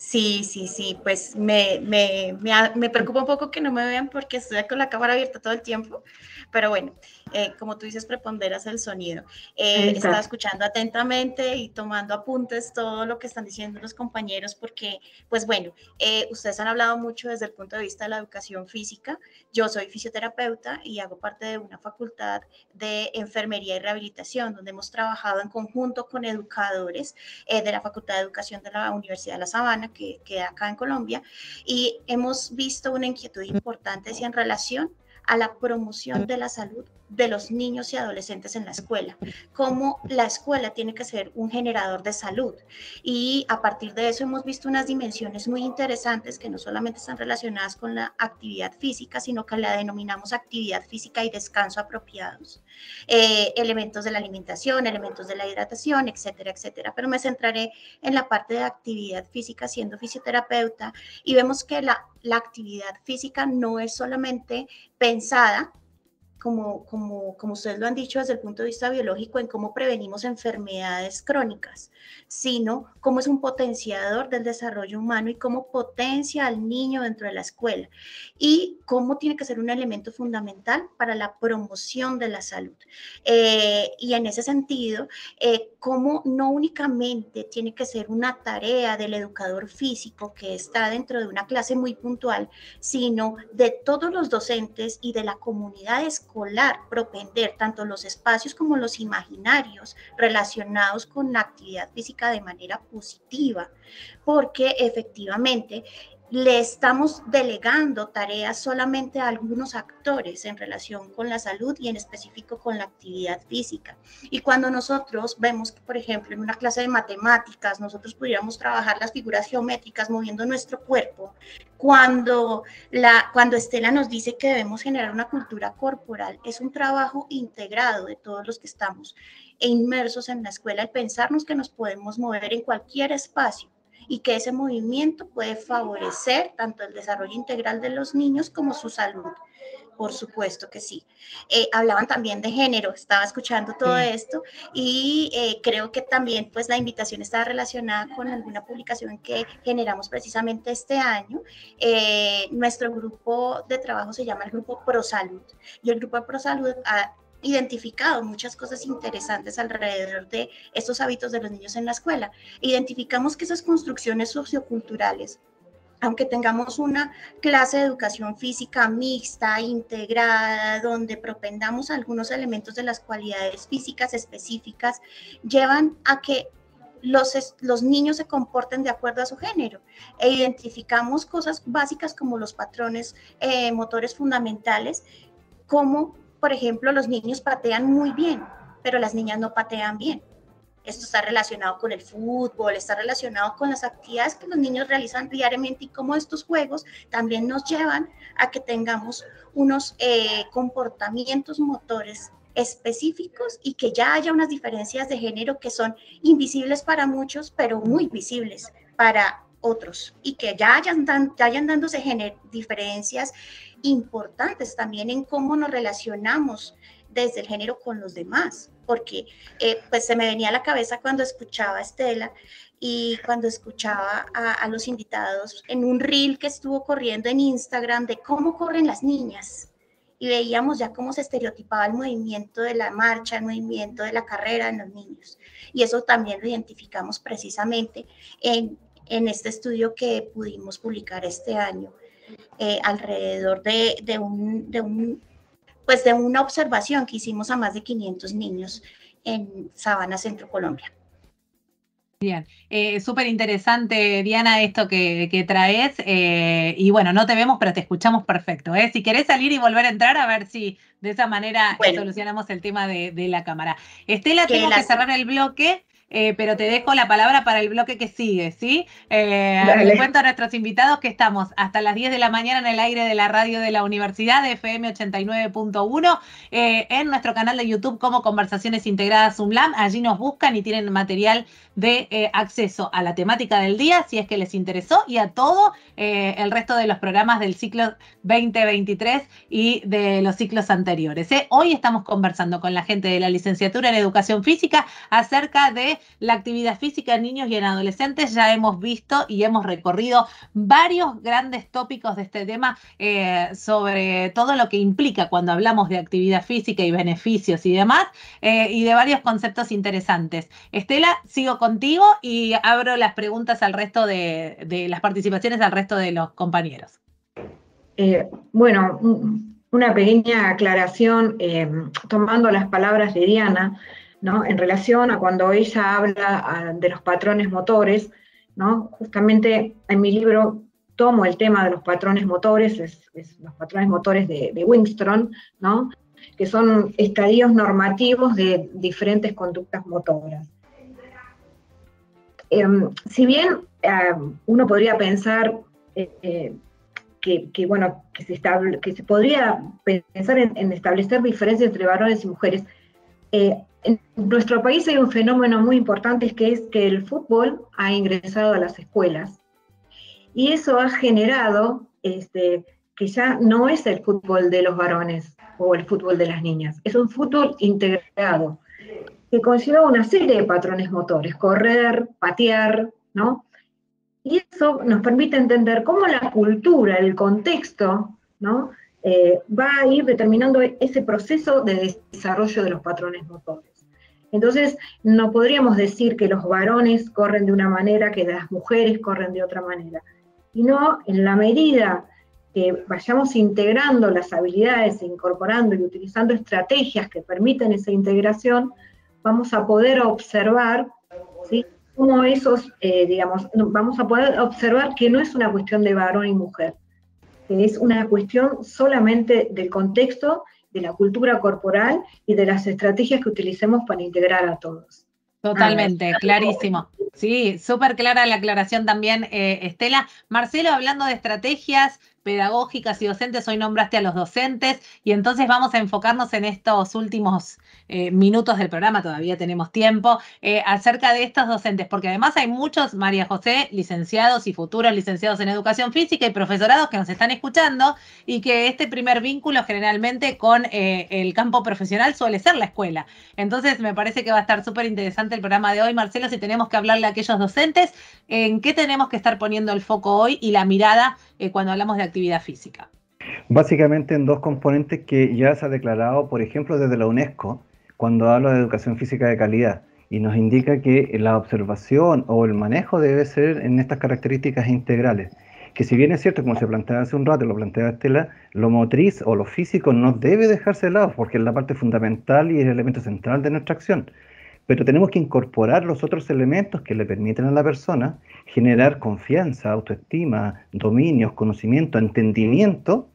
Sí, sí, sí, pues me, me, me, preocupa un poco que no me vean porque estoy con la cámara abierta todo el tiempo, pero bueno, eh, como tú dices, preponderas el sonido. Eh, estaba escuchando atentamente y tomando apuntes todo lo que están diciendo los compañeros porque, pues bueno, eh, ustedes han hablado mucho desde el punto de vista de la educación física. Yo soy fisioterapeuta y hago parte de una facultad de enfermería y rehabilitación donde hemos trabajado en conjunto con educadores de la Facultad de Educación de la Universidad de La Sabana, que queda acá en Colombia, y hemos visto una inquietud importante en relación a la promoción de la salud de los niños y adolescentes en la escuela, cómo la escuela tiene que ser un generador de salud. Y a partir de eso hemos visto unas dimensiones muy interesantes que no solamente están relacionadas con la actividad física, sino que la denominamos actividad física y descanso apropiados, eh, elementos de la alimentación, elementos de la hidratación, etcétera, etcétera. Pero me centraré en la parte de actividad física siendo fisioterapeuta y vemos que la, la actividad física no es solamente pensada como, como, como ustedes lo han dicho desde el punto de vista biológico, en cómo prevenimos enfermedades crónicas, sino cómo es un potenciador del desarrollo humano y cómo potencia al niño dentro de la escuela y cómo tiene que ser un elemento fundamental para la promoción de la salud. Eh, y en ese sentido, eh, cómo no únicamente tiene que ser una tarea del educador físico que está dentro de una clase muy puntual, sino de todos los docentes y de la comunidad escolar propender tanto los espacios como los imaginarios relacionados con la actividad física de manera positiva, porque efectivamente le estamos delegando tareas solamente a algunos actores en relación con la salud y en específico con la actividad física. Y cuando nosotros vemos que, por ejemplo, en una clase de matemáticas nosotros pudiéramos trabajar las figuras geométricas moviendo nuestro cuerpo, cuando, la, cuando Estela nos dice que debemos generar una cultura corporal, es un trabajo integrado de todos los que estamos inmersos en la escuela, el pensarnos que nos podemos mover en cualquier espacio y que ese movimiento puede favorecer tanto el desarrollo integral de los niños como su salud. Por supuesto que sí. Eh, hablaban también de género, estaba escuchando todo esto y eh, creo que también pues la invitación está relacionada con alguna publicación que generamos precisamente este año. Eh, nuestro grupo de trabajo se llama el Grupo ProSalud y el Grupo ProSalud ha identificado muchas cosas interesantes alrededor de estos hábitos de los niños en la escuela. Identificamos que esas construcciones socioculturales aunque tengamos una clase de educación física mixta, integrada, donde propendamos algunos elementos de las cualidades físicas específicas, llevan a que los, los, niños se comporten de acuerdo a su género e identificamos cosas básicas como los patrones eh, motores fundamentales, como por ejemplo, los niños patean muy bien, pero las niñas no patean bien. Esto está relacionado con el fútbol, está relacionado con las actividades que los niños realizan diariamente y cómo estos juegos también nos llevan a que tengamos unos eh, comportamientos motores específicos y que ya haya unas diferencias de género que son invisibles para muchos, pero muy visibles para otros y que ya hayan, ya hayan dándose diferencias importantes también en cómo nos relacionamos desde el género con los demás. porque eh, pues se me venía a la cabeza cuando escuchaba a Estela y cuando escuchaba a, los invitados en un reel que estuvo corriendo en Instagram de cómo corren las niñas. Y veíamos ya cómo se estereotipaba el movimiento de la marcha, el movimiento de la carrera en los niños. Y eso también lo identificamos precisamente en, en este estudio que pudimos publicar este año, eh, alrededor de, de, un, de, un, pues de una observación que hicimos a más de 500 niños en Sabana, Centro Colombia. Bien, eh, súper interesante, Diana, esto que, traes. Eh, y bueno, no te vemos, pero te escuchamos perfecto. ¿eh? Si querés salir y volver a entrar, a ver si de esa manera solucionamos el tema de, la cámara. Estela, tengo que cerrar el bloque. Eh, pero te dejo la palabra para el bloque que sigue, ¿sí? Eh, les cuento a nuestros invitados que estamos hasta las 10 de la mañana en el aire de la radio de la Universidad de FM 89.1 eh, en nuestro canal de YouTube como Conversaciones Integradas UMLAM. Allí nos buscan y tienen material de eh, acceso a la temática del día, si es que les interesó, y a todo el resto de los programas del ciclo 2023 y de los ciclos anteriores. Hoy estamos conversando con la gente de la licenciatura en Educación Física acerca de la actividad física en niños y en adolescentes. Ya hemos visto y hemos recorrido varios grandes tópicos de este tema eh, sobre todo lo que implica cuando hablamos de actividad física y beneficios y demás, eh, y de varios conceptos interesantes. Estela, sigo contigo y abro las preguntas al resto de, las participaciones al resto de los compañeros. Eh, bueno, una pequeña aclaración, tomando las palabras de Diana, en relación a cuando ella habla ah, de los patrones motores. Justamente en mi libro tomo el tema de los patrones motores, es, los patrones motores de, de Wingstrom, que son estadios normativos de diferentes conductas motoras. Em, si bien ah, uno podría pensar eh, eh, que, bueno, que se podría pensar en, establecer diferencias entre varones y mujeres, eh, en nuestro país hay un fenómeno muy importante que es que el fútbol ha ingresado a las escuelas y eso ha generado este, que ya no es el fútbol de los varones o el fútbol de las niñas, es un fútbol integrado que conlleva una serie de patrones motores, correr, patear, ¿no? Y eso nos permite entender cómo la cultura, el contexto, ¿no? Eh, va a ir determinando ese proceso de desarrollo de los patrones motores. Entonces, no podríamos decir que los varones corren de una manera, que las mujeres corren de otra manera, sino en la medida que vayamos integrando las habilidades, incorporando y utilizando estrategias que permiten esa integración, vamos a poder observar ¿sí? cómo esos, eh, digamos, vamos a poder observar que no es una cuestión de varón y mujer, es una cuestión solamente del contexto de la cultura corporal y de las estrategias que utilicemos para integrar a todos. Totalmente, clarísimo. Sí, súper clara la aclaración también, eh, Estela. Marcelo, hablando de estrategias, pedagógicas y docentes, hoy nombraste a los docentes y entonces vamos a enfocarnos en estos últimos eh, minutos del programa, todavía tenemos tiempo, eh, acerca de estos docentes, porque además hay muchos, María José, licenciados y futuros licenciados en educación física y profesorados que nos están escuchando y que este primer vínculo generalmente con eh, el campo profesional suele ser la escuela. Entonces me parece que va a estar súper interesante el programa de hoy, Marcelo, si tenemos que hablarle a aquellos docentes, en qué tenemos que estar poniendo el foco hoy y la mirada cuando hablamos de actividad física? Básicamente en dos componentes que ya se ha declarado, por ejemplo, desde la UNESCO, cuando habla de educación física de calidad, y nos indica que la observación o el manejo debe ser en estas características integrales. Que si bien es cierto, como se planteaba hace un rato, lo planteaba Estela, lo motriz o lo físico no debe dejarse de lado, porque es la parte fundamental y el elemento central de nuestra acción pero tenemos que incorporar los otros elementos que le permiten a la persona generar confianza, autoestima, dominios, conocimiento, entendimiento,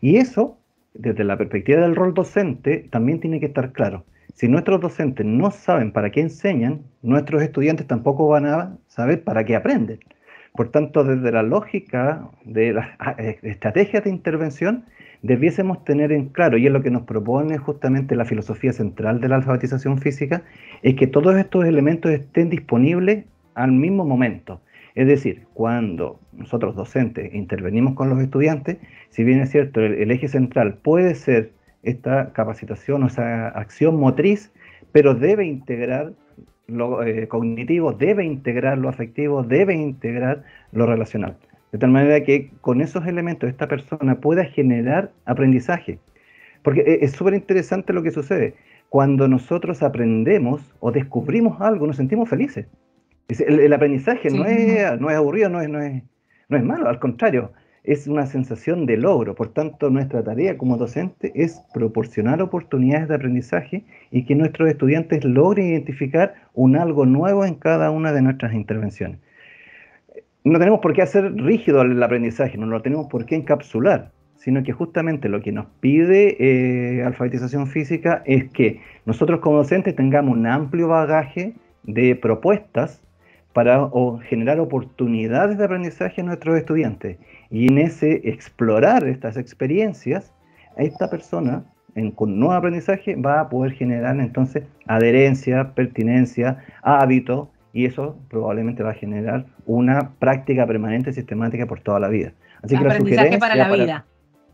y eso, desde la perspectiva del rol docente, también tiene que estar claro. Si nuestros docentes no saben para qué enseñan, nuestros estudiantes tampoco van a saber para qué aprenden. Por tanto, desde la lógica de las eh, estrategias de intervención, debiésemos tener en claro, y es lo que nos propone justamente la filosofía central de la alfabetización física, es que todos estos elementos estén disponibles al mismo momento. Es decir, cuando nosotros docentes intervenimos con los estudiantes, si bien es cierto, el, eje central puede ser esta capacitación o esa acción motriz, pero debe integrar lo eh, cognitivo, debe integrar lo afectivo, debe integrar lo relacional. De tal manera que con esos elementos esta persona pueda generar aprendizaje. Porque e, es súper interesante lo que sucede. Cuando nosotros aprendemos o descubrimos algo, nos sentimos felices. El, aprendizaje no, es, no es aburrido, no es, no, es, no es malo, al contrario, es una sensación de logro. Por tanto, nuestra tarea como docente es proporcionar oportunidades de aprendizaje y que nuestros estudiantes logren identificar un algo nuevo en cada una de nuestras intervenciones. No tenemos por qué hacer rígido el aprendizaje, no lo tenemos por qué encapsular, sino que justamente lo que nos pide eh, alfabetización física es que nosotros como docentes tengamos un amplio bagaje de propuestas para generar oportunidades de aprendizaje a nuestros estudiantes. Y en ese explorar estas experiencias, esta persona en, con nuevo aprendizaje va a poder generar entonces adherencia, pertinencia, hábito, y eso probablemente va a generar una práctica permanente sistemática por toda la vida. Así que aprendizaje para la vida,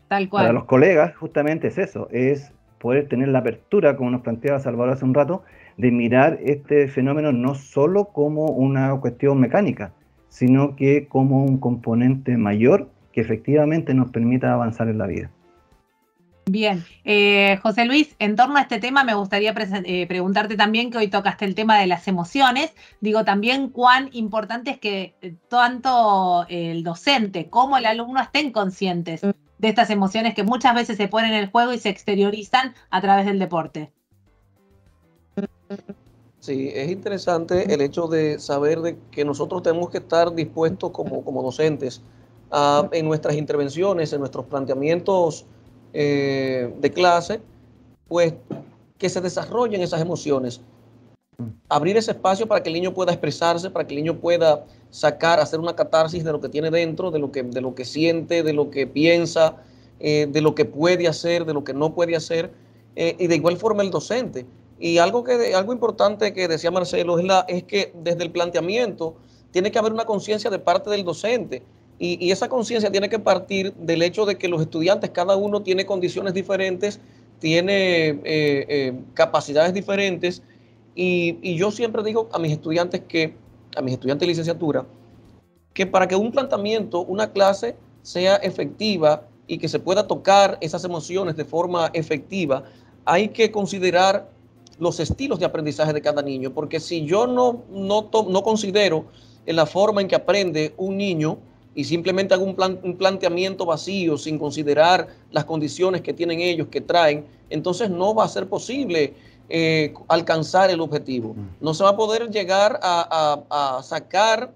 tal cual. Para los colegas justamente es eso, es poder tener la apertura, como nos planteaba Salvador hace un rato, de mirar este fenómeno no solo como una cuestión mecánica, sino que como un componente mayor que efectivamente nos permita avanzar en la vida. Bien, eh, José Luis, en torno a este tema me gustaría eh, preguntarte también que hoy tocaste el tema de las emociones, digo también cuán importante es que eh, tanto el docente como el alumno estén conscientes de estas emociones que muchas veces se ponen en el juego y se exteriorizan a través del deporte. Sí, es interesante el hecho de saber de que nosotros tenemos que estar dispuestos como, como docentes a, en nuestras intervenciones, en nuestros planteamientos eh, de clase, pues que se desarrollen esas emociones. Abrir ese espacio para que el niño pueda expresarse, para que el niño pueda sacar, hacer una catarsis de lo que tiene dentro, de lo que, de lo que siente, de lo que piensa, eh, de lo que puede hacer, de lo que no puede hacer, eh, y de igual forma el docente. Y algo, que, algo importante que decía Marcelo es, la, es que desde el planteamiento tiene que haber una conciencia de parte del docente. Y, esa conciencia tiene que partir del hecho de que los estudiantes, cada uno tiene condiciones diferentes, tiene eh, eh, capacidades diferentes. Y, yo siempre digo a mis estudiantes que, a mis estudiantes de licenciatura, que para que un planteamiento, una clase sea efectiva y que se pueda tocar esas emociones de forma efectiva, hay que considerar los estilos de aprendizaje de cada niño, porque si yo no, no, no considero en la forma en que aprende un niño y simplemente hago un, plan, un planteamiento vacío sin considerar las condiciones que tienen ellos, que traen, entonces no va a ser posible eh, alcanzar el objetivo. Mm. No se va a poder llegar a, a, a sacar,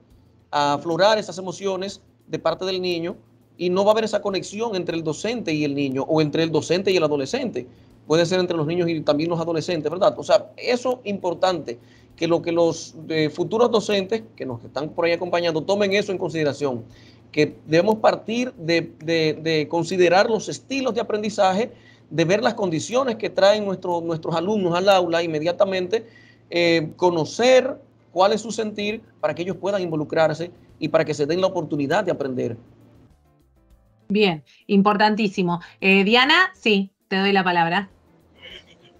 a aflorar esas emociones de parte del niño y no va a haber esa conexión entre el docente y el niño o entre el docente y el adolescente puede ser entre los niños y también los adolescentes, ¿verdad? O sea, eso es importante, que lo que los eh, futuros docentes que nos están por ahí acompañando tomen eso en consideración, que debemos partir de, considerar los estilos de aprendizaje, de ver las condiciones que traen nuestros alumnos al aula inmediatamente, eh, conocer cuál es su sentir para que ellos puedan involucrarse y para que se den la oportunidad de aprender. Bien, importantísimo. Eh, Diana, sí, te doy la palabra.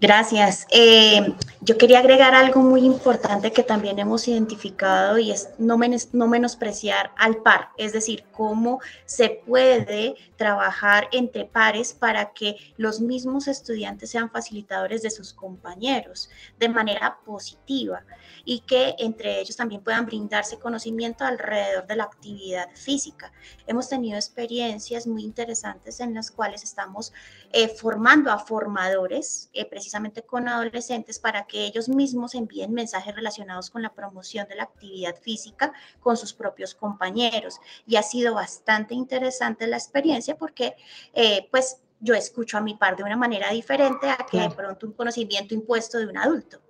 Gracias. Eh, yo quería agregar algo muy importante que también hemos identificado y es no, no, menospreciar al par, es decir, cómo se puede trabajar entre pares para que los mismos estudiantes sean facilitadores de sus compañeros de manera positiva y que entre ellos también puedan brindarse conocimiento alrededor de la actividad física. Hemos tenido experiencias muy interesantes en las cuales estamos eh, formando a formadores, eh, precisamente con adolescentes, para que ellos mismos envíen mensajes relacionados con la promoción de la actividad física con sus propios compañeros. Y ha sido bastante interesante la experiencia porque, eh, pues, yo escucho a mi par de una manera diferente a que de pronto un conocimiento impuesto de un adulto.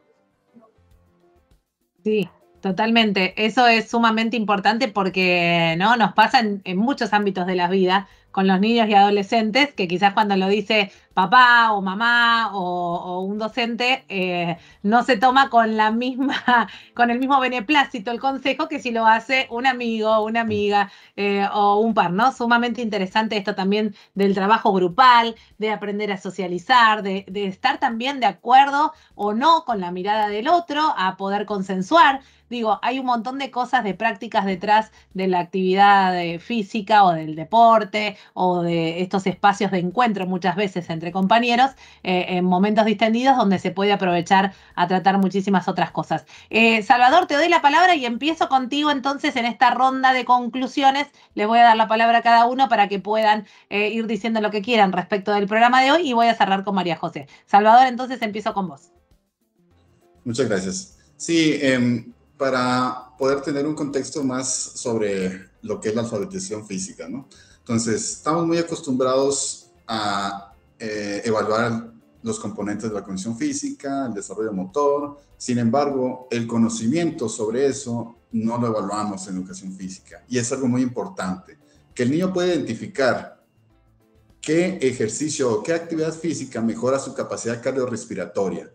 Sí, Totalmente, eso es sumamente importante porque ¿no? nos pasa en, muchos ámbitos de la vida, con los niños y adolescentes, que quizás cuando lo dice papá o mamá o, un docente, eh, no se toma con la misma, con el mismo beneplácito el consejo que si lo hace un amigo, una amiga eh, o un par, ¿no? Sumamente interesante esto también del trabajo grupal, de aprender a socializar, de, de estar también de acuerdo o no con la mirada del otro, a poder consensuar. Digo, hay un montón de cosas, de prácticas detrás de la actividad eh, física o del deporte o de estos espacios de encuentro muchas veces entre compañeros eh, en momentos distendidos donde se puede aprovechar a tratar muchísimas otras cosas. Eh, Salvador, te doy la palabra y empiezo contigo entonces en esta ronda de conclusiones. Les voy a dar la palabra a cada uno para que puedan ir diciendo lo que quieran respecto del programa de hoy y voy a cerrar con María José. Salvador, entonces empiezo con vos. Muchas gracias. Sí, em, para poder tener un contexto más sobre lo que es la alfabetización física, ¿no? Entonces, estamos muy acostumbrados a eh, evaluar los componentes de la condición física, el desarrollo motor, sin embargo, el conocimiento sobre eso no lo evaluamos en educación física. Y es algo muy importante, que el niño puede identificar qué ejercicio o qué actividad física mejora su capacidad cardiorrespiratoria,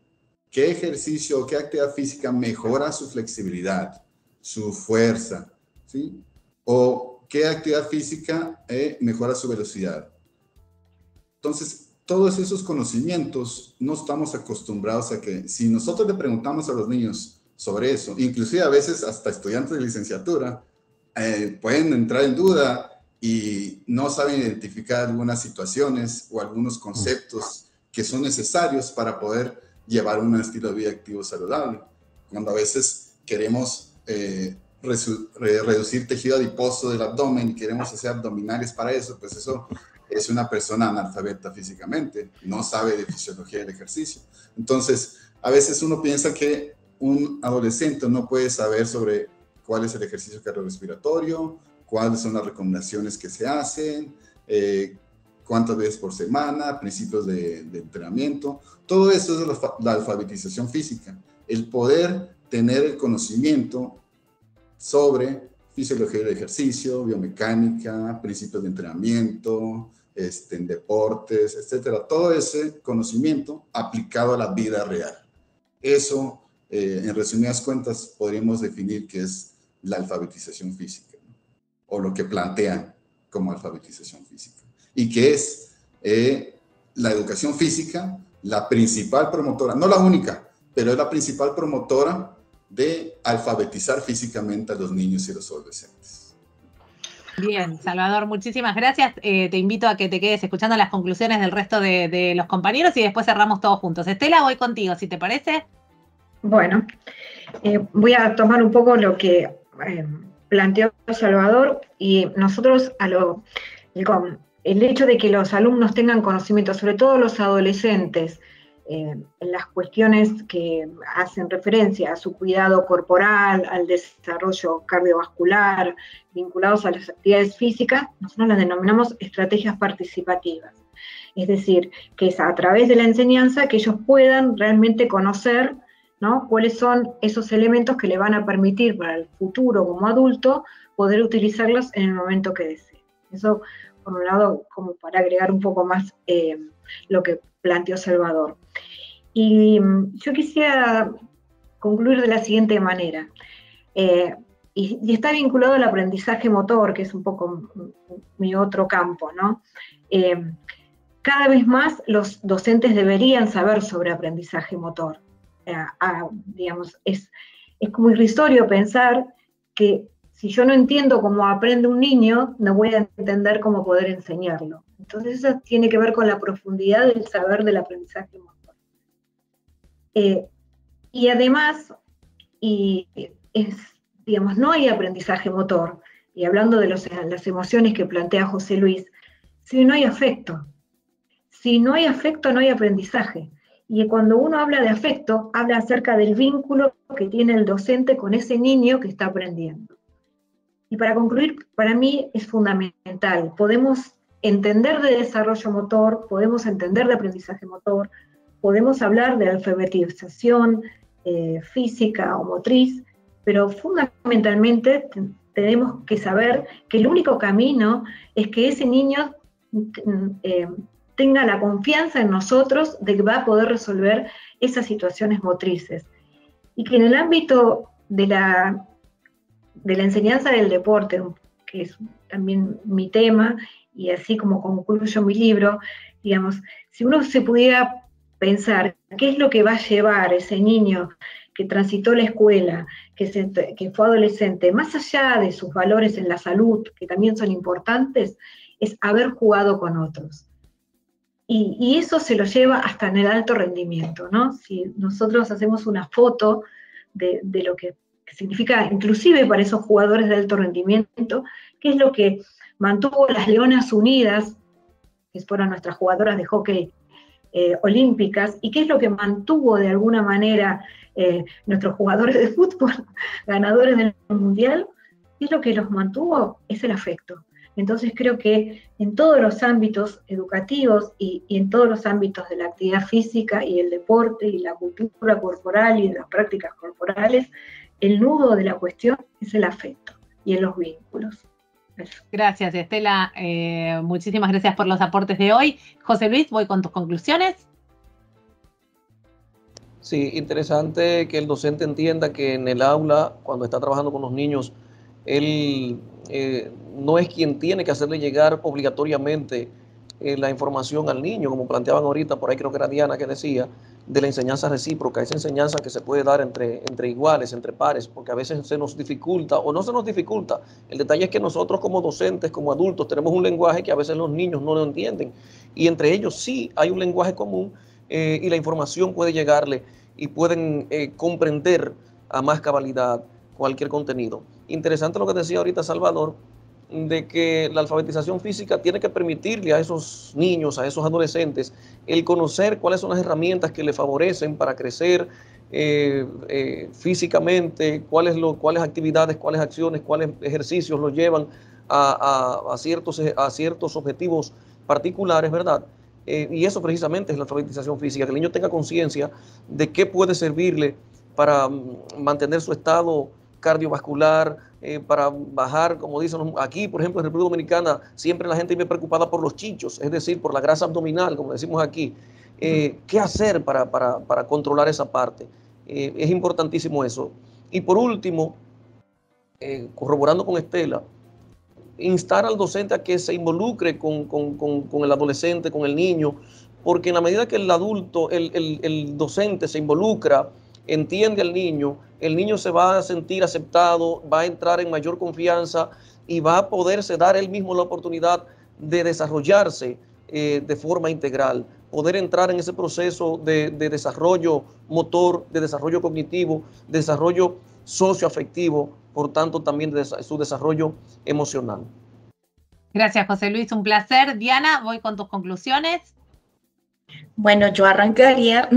qué ejercicio, qué actividad física mejora su flexibilidad, su fuerza, ¿sí? O qué actividad física eh, mejora su velocidad. Entonces, todos esos conocimientos no estamos acostumbrados a que si nosotros le preguntamos a los niños sobre eso, inclusive a veces hasta estudiantes de licenciatura, eh, pueden entrar en duda y no saben identificar algunas situaciones o algunos conceptos que son necesarios para poder llevar un estilo de vida activo saludable. Cuando a veces queremos eh, reducir tejido adiposo del abdomen y queremos hacer abdominales para eso, pues eso es una persona analfabeta físicamente, no sabe de fisiología del ejercicio. Entonces, a veces uno piensa que un adolescente no puede saber sobre cuál es el ejercicio cardiorrespiratorio, cuáles son las recomendaciones que se hacen, eh, cuántas veces por semana, principios de, entrenamiento. Todo eso es la, alfabetización física, el poder tener el conocimiento sobre fisiología del ejercicio, biomecánica, principios de entrenamiento, este, deportes, etcétera. Todo ese conocimiento aplicado a la vida real. Eso, eh, en resumidas cuentas, podríamos definir que es la alfabetización física, o lo que plantean como alfabetización física y que es eh, la educación física la principal promotora, no la única, pero es la principal promotora de alfabetizar físicamente a los niños y los adolescentes. Bien, Salvador, muchísimas gracias. Eh, te invito a que te quedes escuchando las conclusiones del resto de, los compañeros y después cerramos todos juntos. Estela, voy contigo, si te parece. Bueno, eh, voy a tomar un poco lo que planteó Salvador y nosotros a lo, el hecho de que los alumnos tengan conocimiento, sobre todo los adolescentes, eh, las cuestiones que hacen referencia a su cuidado corporal, al desarrollo cardiovascular, vinculados a las actividades físicas, nosotros las denominamos estrategias participativas. Es decir, que es a través de la enseñanza que ellos puedan realmente conocer ¿no? cuáles son esos elementos que le van a permitir para el futuro como adulto poder utilizarlos en el momento que deseen. Eso por un lado, como para agregar un poco más eh, lo que planteó Salvador. Y mm, yo quisiera concluir de la siguiente manera. Eh, y, está vinculado al aprendizaje motor, que es un poco mi otro campo, ¿no? Eh, cada vez más los docentes deberían saber sobre aprendizaje motor. digamos, es, es como irrisorio pensar que si yo no entiendo cómo aprende un niño, no voy a entender cómo poder enseñarlo. Entonces eso tiene que ver con la profundidad del saber del aprendizaje motor. Eh, y además, y es, digamos, no hay aprendizaje motor, y hablando de las emociones que plantea José Luis, si no hay afecto. Si no hay afecto, no hay aprendizaje. Y cuando uno habla de afecto, habla acerca del vínculo que tiene el docente con ese niño que está aprendiendo. Y para concluir, para mí es fundamental. Podemos entender de desarrollo motor, podemos entender de aprendizaje motor, podemos hablar de alfabetización eh, física o motriz, pero fundamentalmente tenemos que saber que el único camino es que ese niño eh, tenga la confianza en nosotros de que va a poder resolver esas situaciones motrices. Y que en el ámbito de la, de la enseñanza del deporte, que es también mi tema, y así como concluyo mi libro, digamos, si uno se pudiera pensar qué es lo que va a llevar ese niño que transitó la escuela, que, fue adolescente, más allá de sus valores en la salud, que también son importantes, es haber jugado con otros. Y, eso se lo lleva hasta en el alto rendimiento, ¿no? Si nosotros hacemos una foto de, lo que, significa, inclusive para esos jugadores de alto rendimiento, qué es lo que mantuvo las Leonas Unidas, que fueron nuestras jugadoras de hockey eh, olímpicas, y qué es lo que mantuvo de alguna manera eh, nuestros jugadores de fútbol, ganadores del Mundial, ¿qué es lo que los mantuvo? Es el afecto. Entonces creo que en todos los ámbitos educativos y, en todos los ámbitos de la actividad física y el deporte y la cultura corporal y las prácticas corporales, el nudo de la cuestión es el afecto y en los vínculos. Gracias, Estela. Eh, muchísimas gracias por los aportes de hoy. José Luis, voy con tus conclusiones. Sí, interesante que el docente entienda que en el aula, cuando está trabajando con los niños, él eh, no es quien tiene que hacerle llegar obligatoriamente eh, la información al niño, como planteaban ahorita, por ahí creo que era Diana que decía, de la enseñanza recíproca, esa enseñanza que se puede dar entre, entre iguales, entre pares, porque a veces se nos dificulta o no se nos dificulta. El detalle es que nosotros como docentes, como adultos, tenemos un lenguaje que a veces los niños no lo entienden y entre ellos sí hay un lenguaje común eh, y la información puede llegarle y pueden comprender a más cabalidad cualquier contenido. Interesante lo que decía ahorita Salvador, de que la alfabetización física tiene que permitirle a esos niños, a esos adolescentes, el conocer cuáles son las herramientas que le favorecen para crecer eh, eh, físicamente, cuáles, lo, cuáles actividades, cuáles acciones, cuáles ejercicios los llevan a, ciertos, a ciertos objetivos particulares, ¿verdad? Eh, y eso precisamente es la alfabetización física, que el niño tenga conciencia de qué puede servirle para mm, mantener su estado cardiovascular, eh, para bajar, como dicen aquí, por ejemplo, en República Dominicana, siempre la gente vive preocupada por los chichos, es decir, por la grasa abdominal, como decimos aquí. Eh, ¿Qué hacer para, controlar esa parte? Eh, es importantísimo eso. Y por último, corroborando con Estela, instar al docente a que se involucre con, el adolescente, con el niño, porque en la medida que el adulto, el, el docente se involucra, entiende al niño, el niño se va a sentir aceptado, va a entrar en mayor confianza y va a poderse dar él mismo la oportunidad de desarrollarse eh, de forma integral, poder entrar en ese proceso de, desarrollo motor, de desarrollo cognitivo, de desarrollo socioafectivo, por tanto también de su desarrollo emocional. Gracias, José Luis, un placer. Diana, voy con tus conclusiones. Bueno, yo arrancaría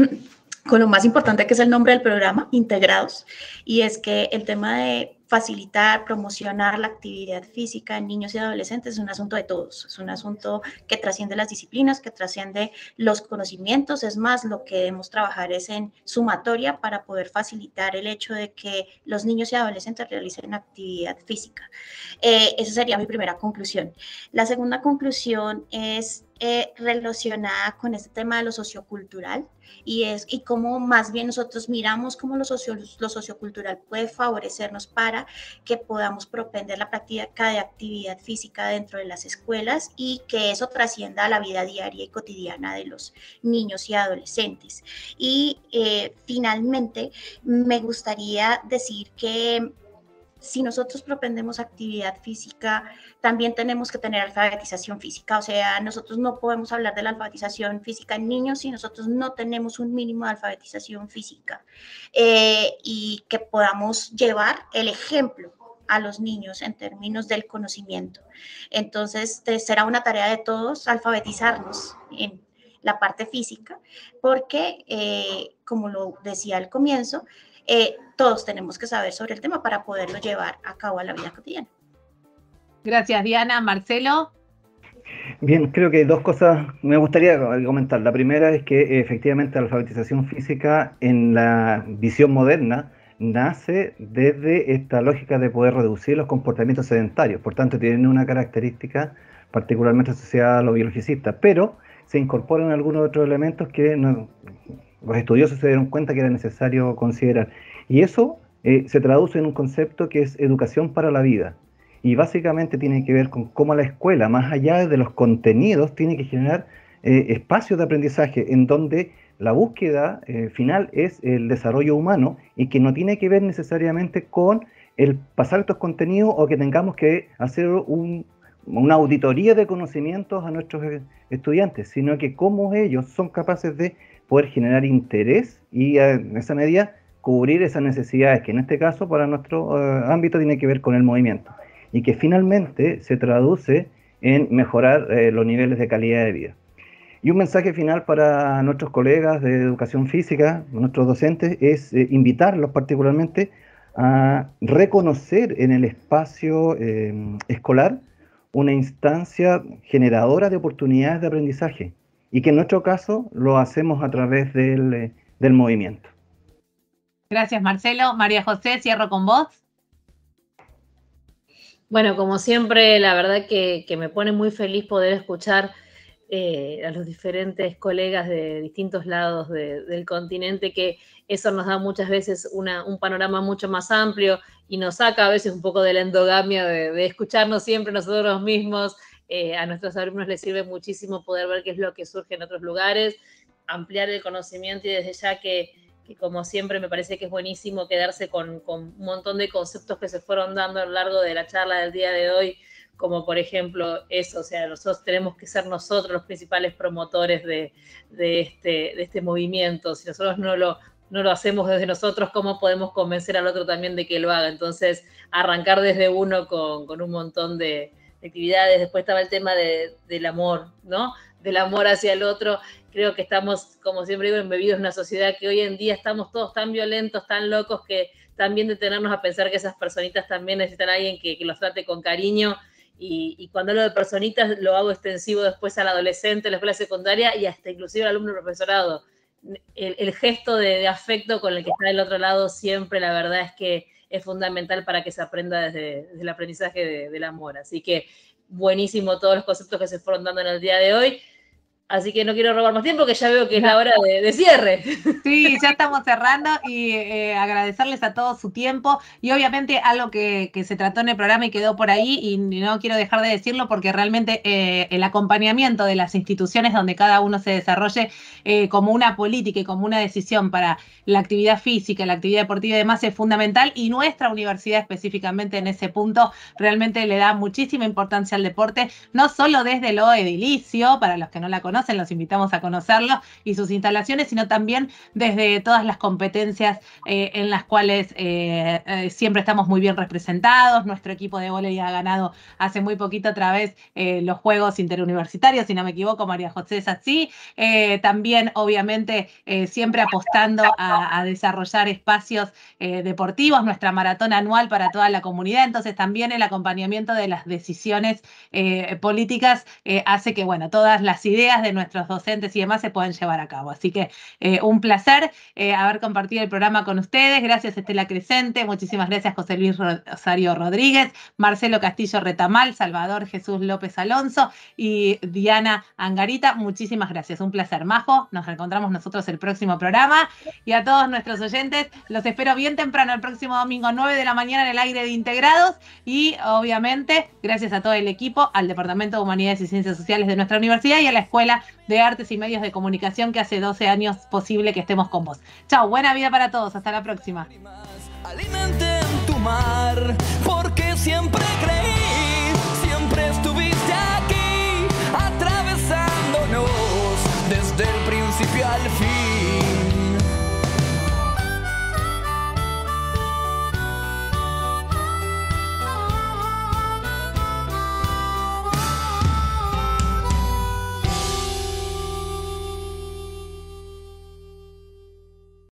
con lo más importante que es el nombre del programa, Integrados, y es que el tema de facilitar, promocionar la actividad física en niños y adolescentes es un asunto de todos, es un asunto que trasciende las disciplinas, que trasciende los conocimientos, es más, lo que debemos trabajar es en sumatoria para poder facilitar el hecho de que los niños y adolescentes realicen actividad física. Eh, esa sería mi primera conclusión. La segunda conclusión es eh, relacionada con este tema de lo sociocultural y es y cómo más bien nosotros miramos cómo lo, lo sociocultural puede favorecernos para que podamos propender la práctica de actividad física dentro de las escuelas y que eso trascienda a la vida diaria y cotidiana de los niños y adolescentes. Y eh, finalmente me gustaría decir que si nosotros propendemos actividad física, también tenemos que tener alfabetización física. O sea, nosotros no podemos hablar de la alfabetización física en niños si nosotros no tenemos un mínimo de alfabetización física eh, y que podamos llevar el ejemplo a los niños en términos del conocimiento. Entonces, será una tarea de todos alfabetizarnos en la parte física, porque, eh, como lo decía al comienzo, eh, todos tenemos que saber sobre el tema para poderlo llevar a cabo a la vida cotidiana. Gracias, Diana. Marcelo. Bien, creo que hay dos cosas me gustaría comentar. La primera es que efectivamente la alfabetización física en la visión moderna nace desde esta lógica de poder reducir los comportamientos sedentarios. Por tanto, tiene una característica particularmente asociada a los biologicistas, pero se incorporan algunos otros elementos que los estudiosos se dieron cuenta que era necesario considerar. Y eso eh, se traduce en un concepto que es educación para la vida. Y básicamente tiene que ver con cómo la escuela, más allá de los contenidos, tiene que generar eh, espacios de aprendizaje en donde la búsqueda eh, final es el desarrollo humano y que no tiene que ver necesariamente con el pasar estos contenidos o que tengamos que hacer una auditoría de conocimientos a nuestros eh, estudiantes, sino que cómo ellos son capaces de poder generar interés y en esa medida cubrir esas necesidades que en este caso para nuestro ámbito tiene que ver con el movimiento y que finalmente se traduce en mejorar los niveles de calidad de vida. Y un mensaje final para nuestros colegas de educación física, nuestros docentes, es eh, invitarlos particularmente a reconocer en el espacio eh, escolar una instancia generadora de oportunidades de aprendizaje y que en nuestro caso lo hacemos a través del, eh, del movimiento. Gracias Marcelo. María José, cierro con vos. Bueno, como siempre, la verdad que, me pone muy feliz poder escuchar eh, a los diferentes colegas de distintos lados del continente, que eso nos da muchas veces un panorama mucho más amplio y nos saca a veces un poco de la endogamia de, escucharnos siempre nosotros mismos. Eh, a nuestros alumnos les sirve muchísimo poder ver qué es lo que surge en otros lugares, ampliar el conocimiento y desde ya que, como siempre me parece que es buenísimo quedarse con, con un montón de conceptos que se fueron dando a lo largo de la charla del día de hoy como por ejemplo eso, o sea, nosotros tenemos que ser nosotros los principales promotores de, este, de este movimiento. Si nosotros no lo, no lo hacemos desde nosotros, ¿cómo podemos convencer al otro también de que lo haga? Entonces, arrancar desde uno con, un montón de, actividades. Después estaba el tema del amor, ¿no? Del amor hacia el otro. Creo que estamos, como siempre digo, embebidos en una sociedad que hoy en día estamos todos tan violentos, tan locos, que también detenernos a pensar que esas personitas también necesitan a alguien que, los trate con cariño y, cuando hablo de personitas lo hago extensivo después al adolescente, a la escuela secundaria y hasta inclusive al alumno profesorado. El, gesto de, afecto con el que está del otro lado siempre, la verdad es que es fundamental para que se aprenda desde, el aprendizaje del amor. Así que buenísimo todos los conceptos que se fueron dando en el día de hoy. Así que no quiero robar más tiempo, que ya veo que es la hora de, cierre. Sí, ya estamos cerrando y eh, agradecerles a todos su tiempo. Y obviamente algo que, se trató en el programa y quedó por ahí y no quiero dejar de decirlo porque realmente eh, el acompañamiento de las instituciones donde cada uno se desarrolle eh, como una política y como una decisión para la actividad física, la actividad deportiva y demás es fundamental. Y nuestra universidad específicamente en ese punto realmente le da muchísima importancia al deporte, no solo desde lo edilicio, para los que no la conocen, los invitamos a conocerlo y sus instalaciones, sino también desde todas las competencias eh, en las cuales eh, eh, siempre estamos muy bien representados. Nuestro equipo de volei ha ganado hace muy poquito otra vez los Juegos Interuniversitarios, si no me equivoco, María José es también, obviamente, siempre apostando a, a desarrollar espacios deportivos, nuestra maratón anual para toda la comunidad. Entonces, también el acompañamiento de las decisiones políticas hace que, bueno, todas las ideas de nuestros docentes y demás se pueden llevar a cabo. Así que eh, un placer eh, haber compartido el programa con ustedes. Gracias Estela Crescente, muchísimas gracias José Luis Rosario Rodríguez, Marcelo Castillo Retamal, Salvador Jesús López Alonso y Diana Angarita. Muchísimas gracias, un placer. Majo, nos encontramos nosotros el próximo programa y a todos nuestros oyentes los espero bien temprano el próximo domingo 9 de la mañana en el aire de Integrados y obviamente gracias a todo el equipo, al Departamento de Humanidades y Ciencias Sociales de nuestra universidad y a la Escuela de Artes y Medios de Comunicación que hace 12 años posible que estemos con vos. Chao, buena vida para todos, hasta la próxima.